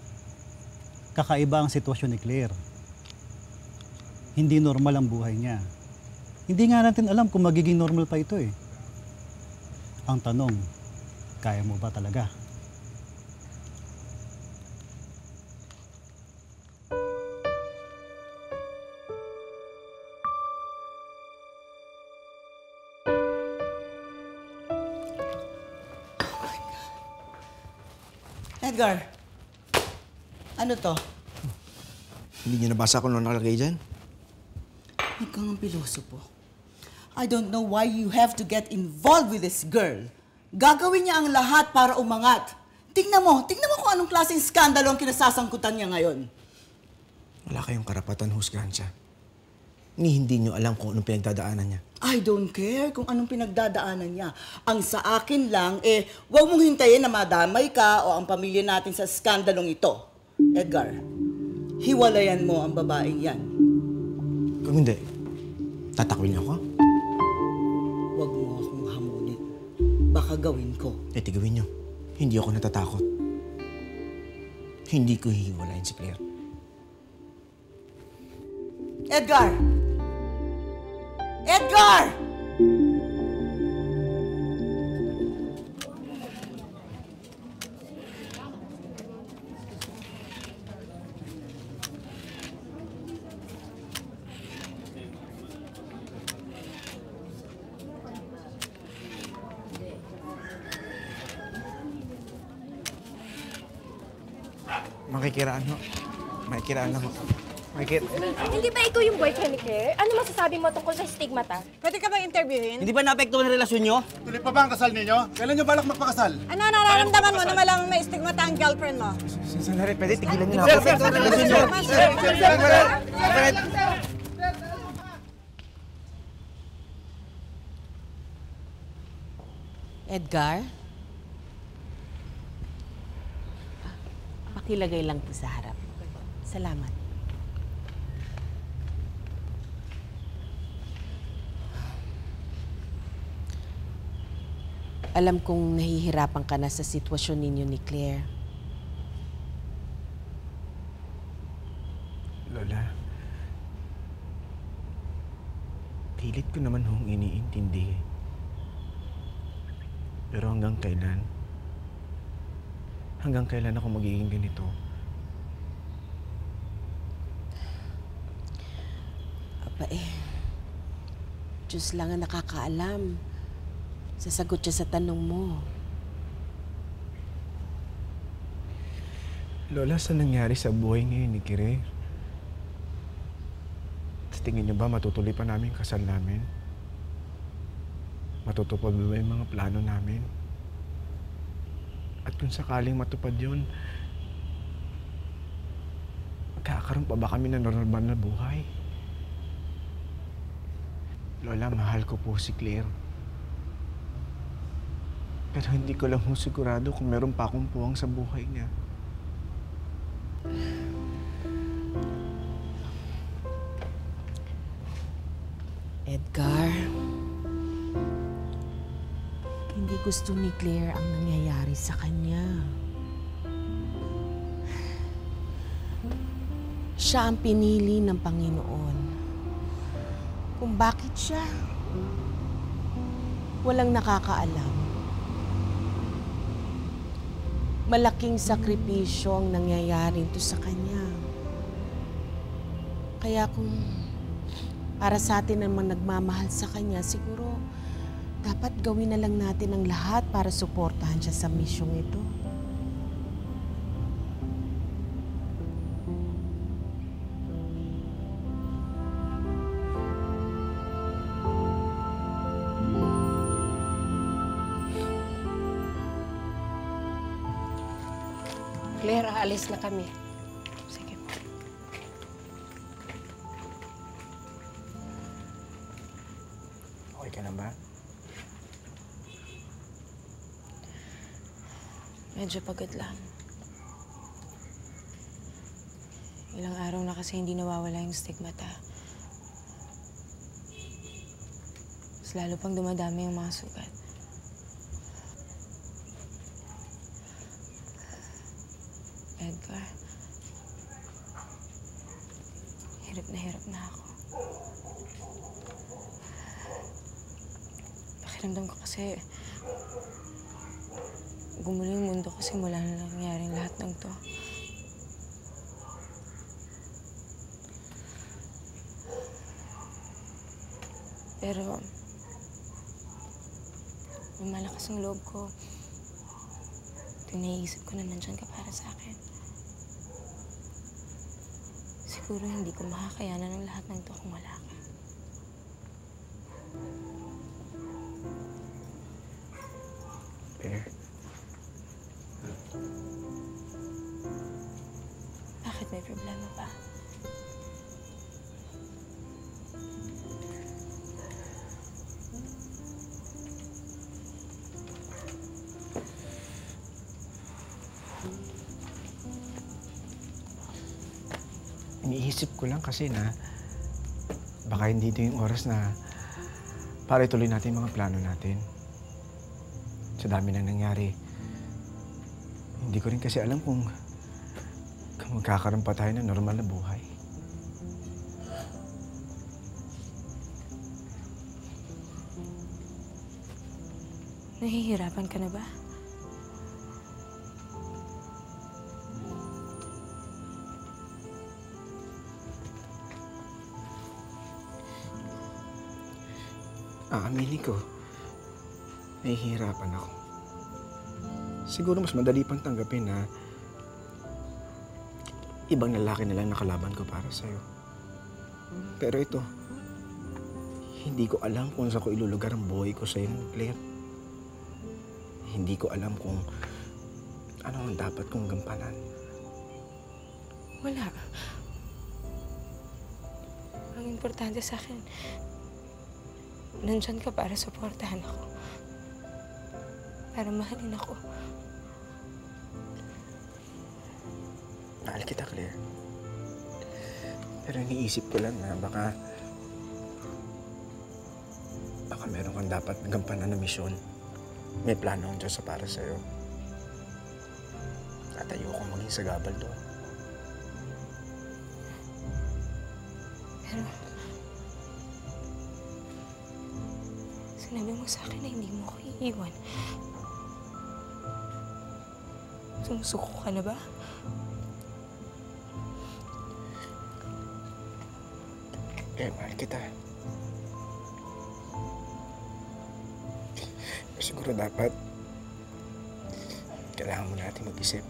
Kakaiba ang sitwasyon ni Claire. Hindi normal ang buhay niya. Hindi nga natin alam kung magiging normal pa ito eh. Ang tanong, kaya mo ba talaga? Edgar, ano to? Hindi niyo nabasa kung ano nakalagay dyan? Ikaw ang piloso po. I don't know why you have to get involved with this girl. Gagawin niya ang lahat para umangat. Tingnan mo, tingnan mo kung anong klaseng skandalo ang kinasasangkutan niya ngayon. Wala kayong karapatan husgahan siya. Ni hindi niyo alam kung anong pinagdadaanan niya. I don't care kung anong pinagdadaanan niya. Ang sa akin lang, eh, huwag mong hintayin na madamay ka o ang pamilya natin sa skandalong ito. Edgar, hiwalayan mo ang babaeng yan. Kung hindi, tatakwil niyo ako? Baka gawin ko. Eh, tigawin niyo. Hindi ako natatakot. Hindi ko hihiwalayin si Claire. Edgar! Edgar! Makikiraan ho. Makikiraan ako. Makikir... Hindi ba ikaw yung boyfriend ni Claire? Ano masasabi mo tungkol sa stigmata? Pwede ka bang interviewin? Hindi ba naapektuhan ang relasyon nyo? Tuloy pa ba ang kasal ninyo? Kailan nyo balak magpakasal? Ano nararamdaman mo na malang may stigmata ang girlfriend mo? Sandali, pwede tigilan niyo na Sir, ako. sir, sir, Relasyon niyo. sir, sir, sir, sir, sir. Edgar? Pakilagay lang po sa harap. Salamat. Alam kong nahihirapan ka na sa sitwasyon ninyo ni Claire. Lola, pilit ko naman hong iniintindi. Pero hanggang kailan? Hanggang kailan ako magiging ganito? pa eh. Diyos lang ang nakakaalam. Sasagot siya sa tanong mo. Lola, sa nangyari sa buhay ngayon ni Kire? Sa tingin niyo ba matutuloy pa namin kasal namin? Matutupad ba yung mga plano namin? At kung sakaling matupad yun, magkakaroon pa ba kami ng normal na buhay? Lola, mahal ko po si Claire. Pero hindi ko lang sigurado kung meron pa akong puwang sa buhay niya. Gusto ni Claire ang nangyayari sa kanya. Siya ang pinili ng Panginoon. Kung bakit siya, walang nakakaalam. Malaking sakripisyo ang nangyayari ito sa kanya. Kaya kung para sa atin namang nagmamahal sa kanya, siguro gawin na lang natin ang lahat para suportahan siya sa misyong ito. Claire, aalis na kami. Medyo pagod lang. Ilang araw na kasi hindi nawawala yung stigmata. Mas lalo pang dumadami yung mga sugat. Edgar. Hirap na hirap na ako. Pakiramdam ko kasi gumulo yung mundo ko simula na nangyaring lahat ng to. Pero, lumalakas ang loob ko. Tuwing naiisip ko na nandyan ka para sa akin. Siguro hindi ko makakayanan ng lahat ng to kung wala iniisip ko lang kasi na baka hindi ito yung oras na para ituloy natin mga plano natin. Sa dami na nangyari, hindi ko rin kasi alam kung, kung magkakaroon pa tayo ng normal na buhay. Nahihirapan ka na ba? Aaminin ko, nahihirapan ako. Siguro mas madali pang tanggapin na ibang lalaki na lang nakalaban ko para sa'yo. Pero ito, hindi ko alam kung saan ko ilulugar ang buhay ko sa'yo, Claire. Hindi ko alam kung ano ang dapat kong gampanan. Wala. Ang importante sa akin, nandyan ka para suportahan ako. Para mahalin ako. Mahal kita, Claire. Pero iniisip ko lang na baka... Baka meron kang dapat gampanan na misyon. May plano ang Diyos sa para sa'yo. At ayoko maging sagabal doon. Sa akin na hindi mo ako iiwan. Sumusuko ka na ba? Kaya mahal kita. Siguro dapat kailangan mo natin mag-isip.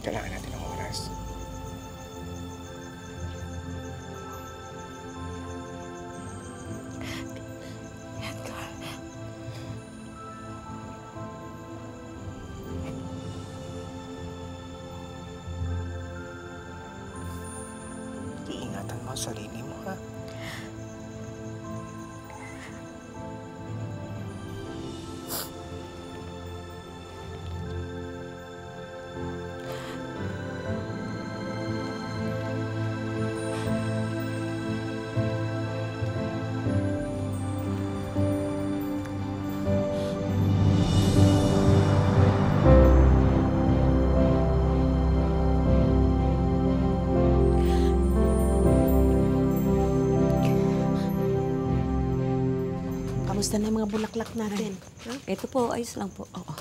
Kailangan natin Kamusta na yung mga bulaklak natin? Ha? Ito po, ayos lang po. Oo.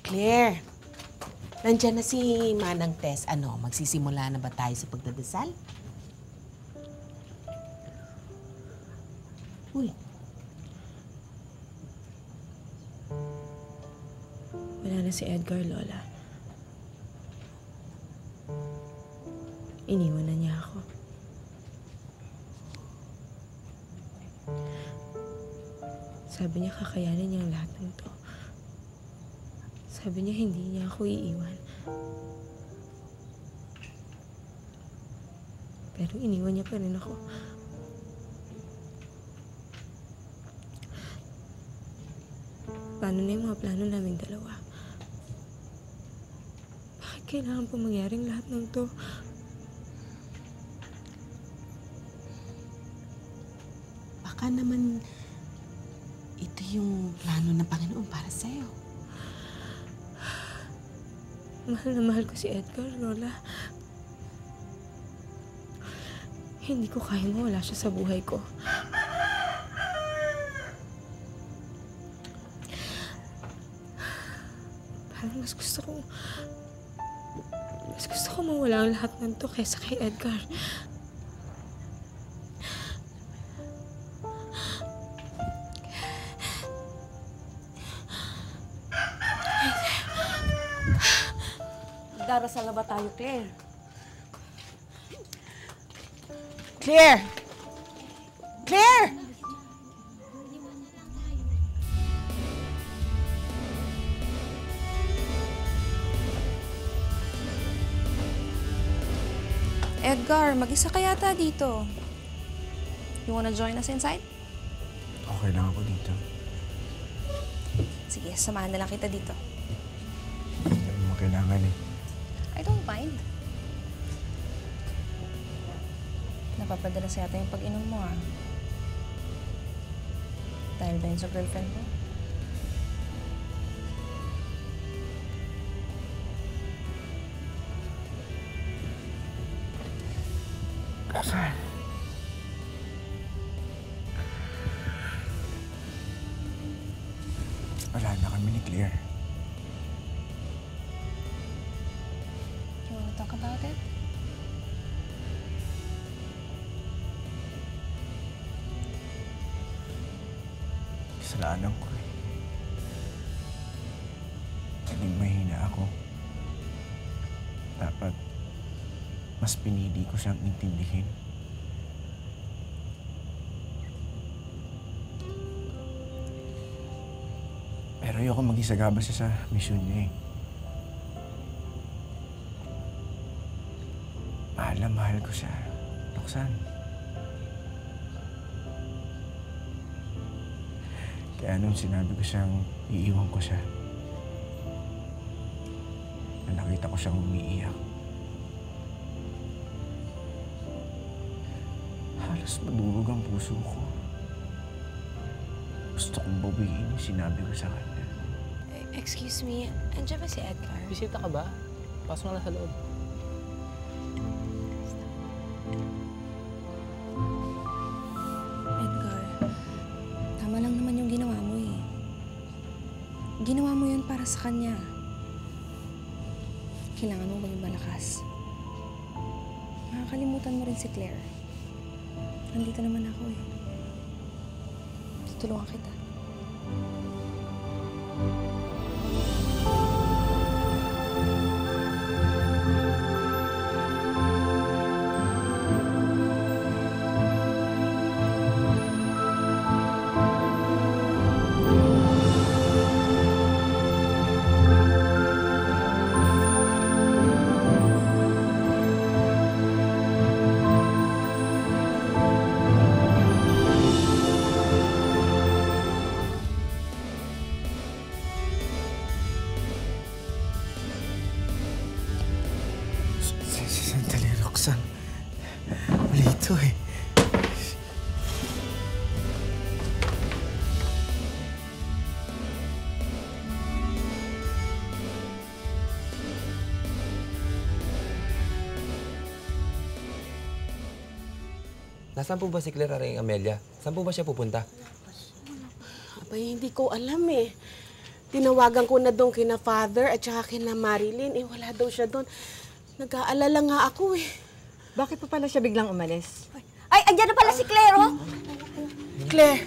Claire, nandyan na si Manang Tess. Ano, magsisimula na ba tayo sa pagdadasal? Uy, Wala na si Edgar, Lola. Kakayanin niya ang lahat ng to. Sabi niya hindi niya ako iiwan. Pero iniwan niya pa rin ako. Paano na yung mga plano naming dalawa? Bakit kailangan pa mangyaring lahat ng to? baka naman yung plano ng Panginoon para sa'yo. Mahal na mahal ko si Edgar, Lola. Hindi ko kaya mawala siya sa buhay ko. Parang mas gusto ko... Mas gusto ko mawala ang lahat ng to kaysa kay Edgar. Darasal na ba tayo, Claire? Claire! Claire! Edgar, mag-isa ka yata dito. You wanna join us inside? Okay lang ako dito. Sige, samahan na lang kita dito. Hindi mo kailangan eh. I don't mind. Napapadala sa yata yung pag-inom mo, ah. Dahil ba sa girlfriend mo? Asan? Pinili ko siyang intindihin. Pero ayoko maging sagaba siya sa misyon niya eh. Mahal na mahal ko siya. Roxanne. Kaya nung sinabi ko siyang iiwan ko siya, na nakita ko siyang umiiyak, halos madurog ang puso ko. Gusto kong bawiin yung sinabi ko sa kanya. Excuse me, andyan ba si Edgar? Bisita ka ba? Pasok na sa loob. Edgar, tama lang naman yung ginawa mo eh. Ginawa mo yun para sa kanya. Kailangan mo maging malakas. nakakalimutan mo rin si Claire. Nandito naman ako eh. Tutulungan kita. Roxanne. Mali eh. Nasaan po ba si Claire Aring Amelia? Saan po ba siya pupunta? Abay, hindi ko alam eh. Tinawagan ko na doon kina father at saka kina Marilyn. Eh, wala daw siya doon. Nag-aalala nga ako eh. Bakit pa pala siya biglang umalis? Ay, andyan na pala si Claire, oh! Claire!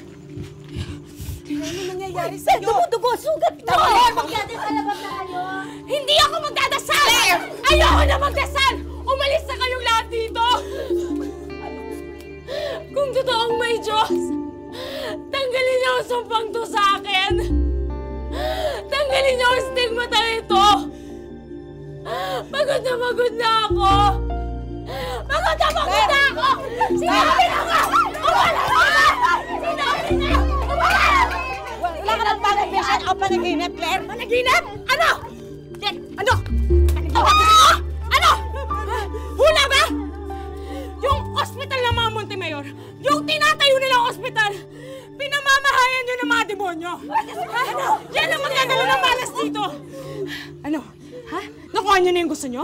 Ano nangyayari sa'yo? Dumudugo, sugat mo! Claire, magdadasal na ba tayo? Hindi ako magdadasal! Ayoko na magdasal! Umalis na kayong lahat dito! Kung totoong may Diyos, tanggalin niyo ang sumpang to sa akin! Tanggalin niyo ang stigmata nito! Pagod na pagod na ako! Pagod na ako! Sinabi na nga! Sinabi na! Wala ka ng vision o panaginip, Claire? Panaginip? Ano? Yan, ano? Panaginip? Ano? Hula ba? Yung ospital ng mga Montemayor, yung tinatayo nilang ospital, pinamamahayan nyo ng mga demonyo. Ano? Yan ang magdadala ng malas dito. Ano? Ha? Nakuha nyo na yung gusto nyo?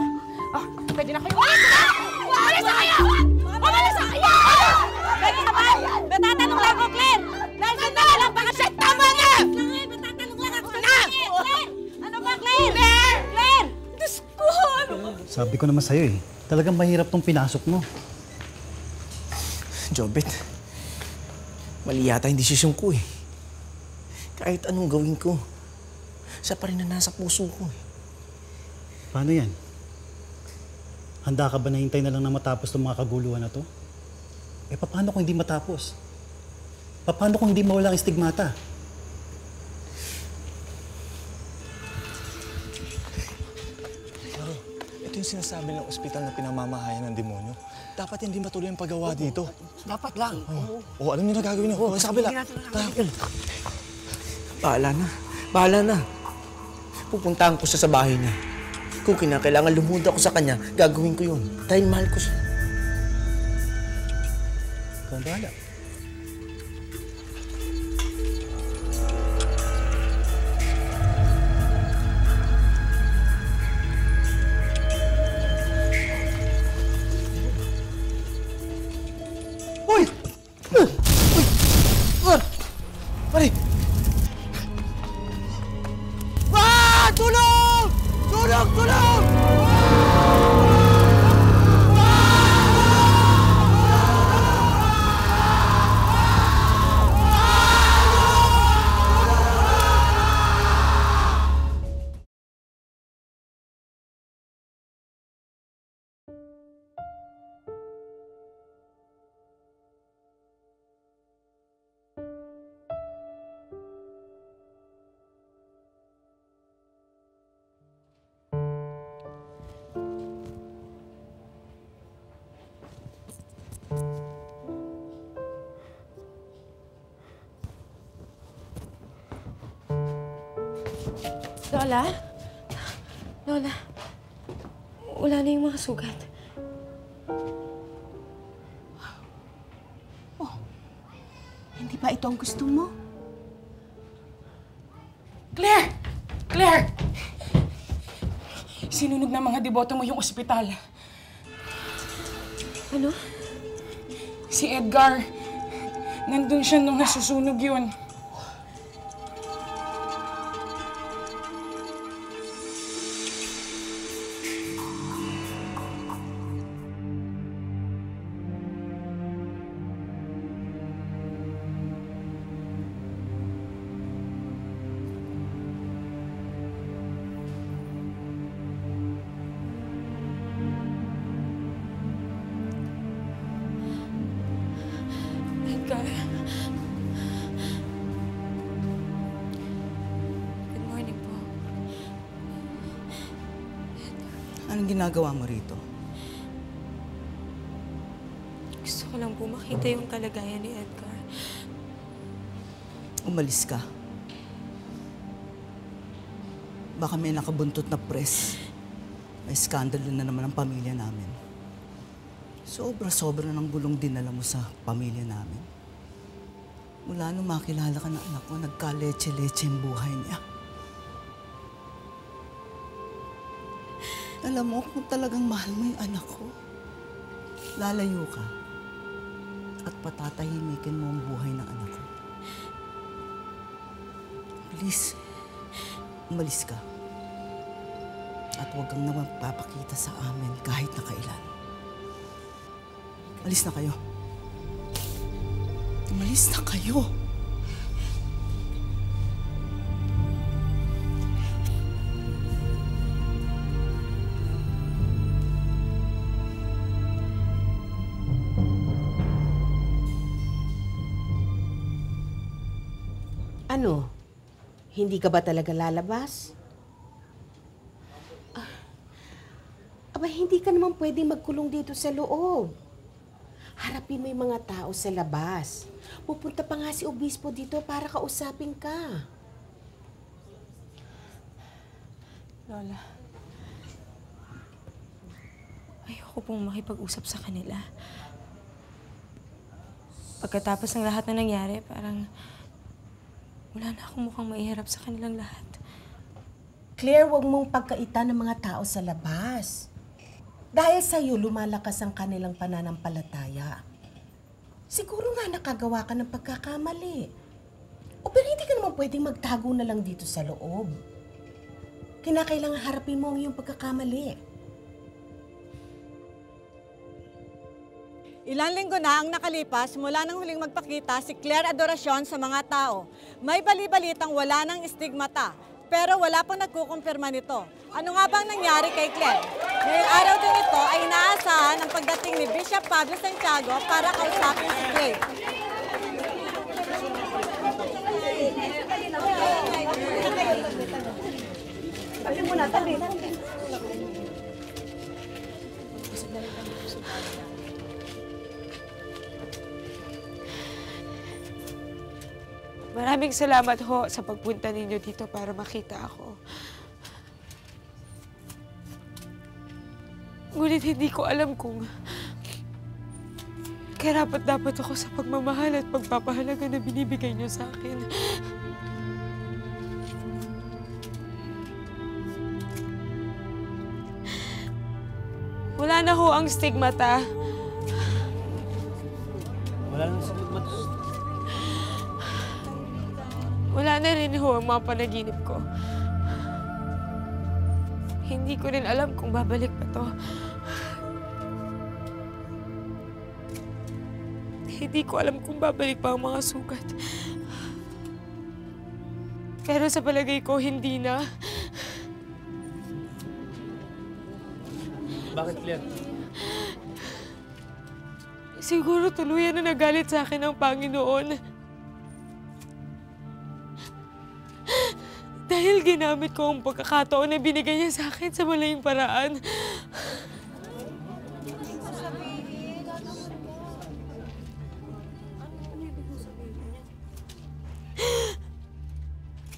Ah, pwede na kayo. Na! Umalis na kayo! Umalis na kayo! Naman! Natatanong lang ako, Claire! Claire, sandali lang! Baka siya tama na! Natatanong lang ako! Na! Claire! Ano ba, Claire? Claire! Claire! Diyos ko! Ano? Sabi ko naman sa'yo eh, talagang mahirap tong pinasok mo. Jobet, mali yata yung desisyon ko eh. Kahit anong gawin ko, siya pa rin na nasa puso ko eh. Paano yan? Handa ka ba na hintay na lang na matapos itong mga kaguluhan na to? Eh, paano kung hindi matapos? Paano kung hindi mawala ang stigmata? Laro, ito yung sinasabi ng ospital na pinamamahayan ng demonyo. Dapat hindi matuloy ang paggawa dito. Dapat lang. Oo, oh, alam niyo na gagawin niyo. Oh, sa kabila. Tara. Bahala na. Bahala na. Pupuntahan ko siya sa bahay niya. Kung kinakailangan lumuda ako sa kanya, gagawin ko yun. Dahil mahal ko siya. Ikaw bahala. Lola? Lola? Wala na yung mga sugat. Hindi ba ito ang gusto mo? Claire! Claire! Sinunog ng mga deboto mo yung ospital. Ano? Si Edgar. Nandun siya nung nasusunog yun. Ginagawa mo rito? Gusto ko lang po makita yung kalagayan ni Edgar. Umalis ka. Baka may nakabuntot na press. May skandalo na naman ang pamilya namin. Sobra-sobra ng gulong dinala mo sa pamilya namin. Mula nung makilala ka na anak ko, nagka-leche-leche ang buhay niya. Alam mo, kung talagang mahal mo yung anak ko, lalayo ka at patatahimikin mo ang buhay ng anak ko. Please, umalis ka. At huwag kang naman papakita sa amin kahit na kailan. Alis na kayo. Umalis na kayo. Hindi ka ba talaga lalabas? Ah, aba, hindi ka naman pwedeng magkulong dito sa loob. Harapin mo yung mga tao sa labas. Pupunta pa nga si Obispo dito para kausapin ka. Lola. Ayoko pong makipag-usap sa kanila. Pagkatapos ng lahat na nangyari, parang wala na akong mukhang maihirap sa kanilang lahat. Claire, wag mong pagkaitan ng mga tao sa labas. Dahil sa'yo, lumalakas ang kanilang pananampalataya. Siguro nga nakagawa ka ng pagkakamali. O pero hindi ka naman pwedeng magtago na lang dito sa loob. Kinakailangan harapin mo ang iyong pagkakamali. Ilang linggo na ang nakalipas mula nang huling magpakita si Claire Adoracion sa mga tao. May bali-balitang wala ng stigmata, pero wala pang nagkukumpirma nito. Ano nga bang nangyari kay Claire? Ngayong araw din ito ay inaasahan ang pagdating ni Bishop Pablo Santiago para kausapin si Claire. Tabi mo na, tabi. Maraming salamat ho sa pagpunta ninyo dito para makita ako. Ngunit hindi ko alam kung karapat dapat ako sa pagmamahal at pagpapahalaga na binibigay niyo sa akin. Wala na ho ang stigmata. Wala nang sagot mat. Wala na rin ho ang mga panaginip ko. Hindi ko rin alam kung babalik pa to. Hindi ko alam kung babalik pa ang mga sugat. Pero sa palagay ko, hindi na. Bakit, Claire? Siguro tuluyan na nagalit sa akin ang Panginoon. Dahil ginamit ko ang pagkakataon na binigay niya sa akin sa malayong paraan.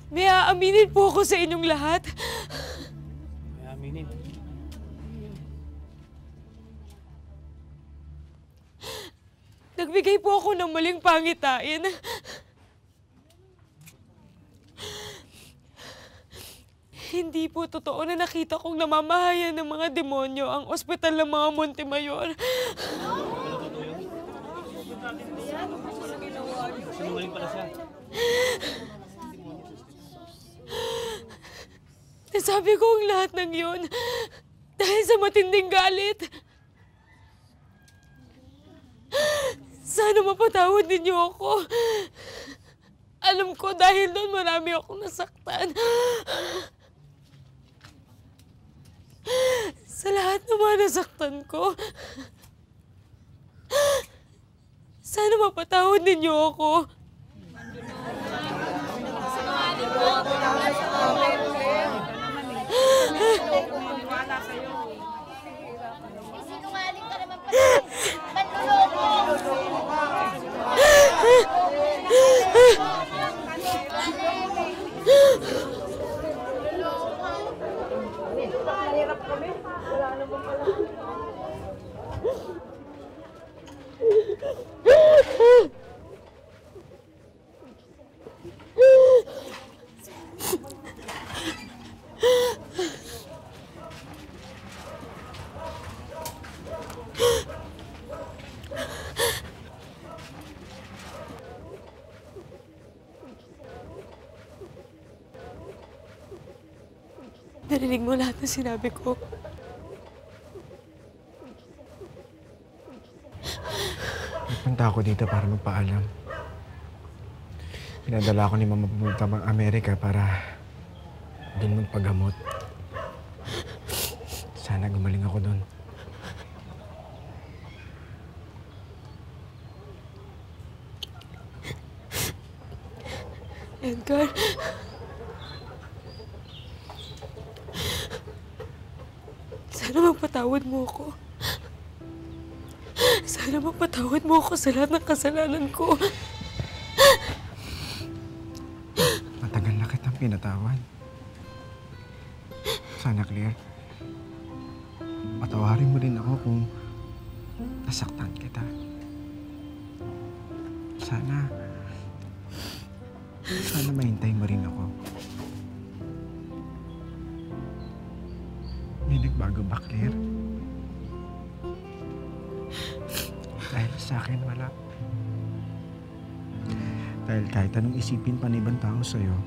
May aaminin po ako sa inyong lahat. May aminin. Nagbigay po ako ng maling pangitain. Hindi po totoo na nakita kong namamahayan ng mga demonyo ang ospital ng mga Montemayor. Sinungaling pala siya. Nasabi ko ang lahat ng yun dahil sa matinding galit. Sana mapatawad ninyo ako. Alam ko dahil doon marami akong nasaktan sa lahat ng mga nasaktan ko. Sana mapatawad ninyo ako. Manluloko! Narinig mo lahat ng sinabi ko. Nagpunta ako dito para magpaalam. Pinadala ako ni Mama pumunta ng Amerika para doon magpagamot. Sana gumaling ako doon. Edgar. Sana mapatawad mo ako. Sana mapatawad mo ako sa lahat ng kasalanan ko. Matagal na kitang pinatawad. Sana, Claire, patawarin mo rin ako kung nasaktan kita. Sana, sana mahintay mo rin ako. Akin, wala. Dahil kahit anong isipin pa ng ibang tao sa'yo,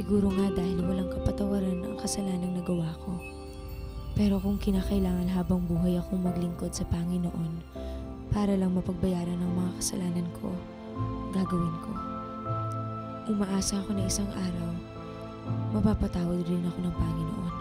Siguro nga dahil walang kapatawaran ang kasalanang nagawa ko. Pero kung kinakailangan habang buhay akong maglingkod sa Panginoon para lang mapagbayaran ng mga kasalanan ko, gagawin ko. Umaasa ako na isang araw, mapapatawad rin ako ng Panginoon.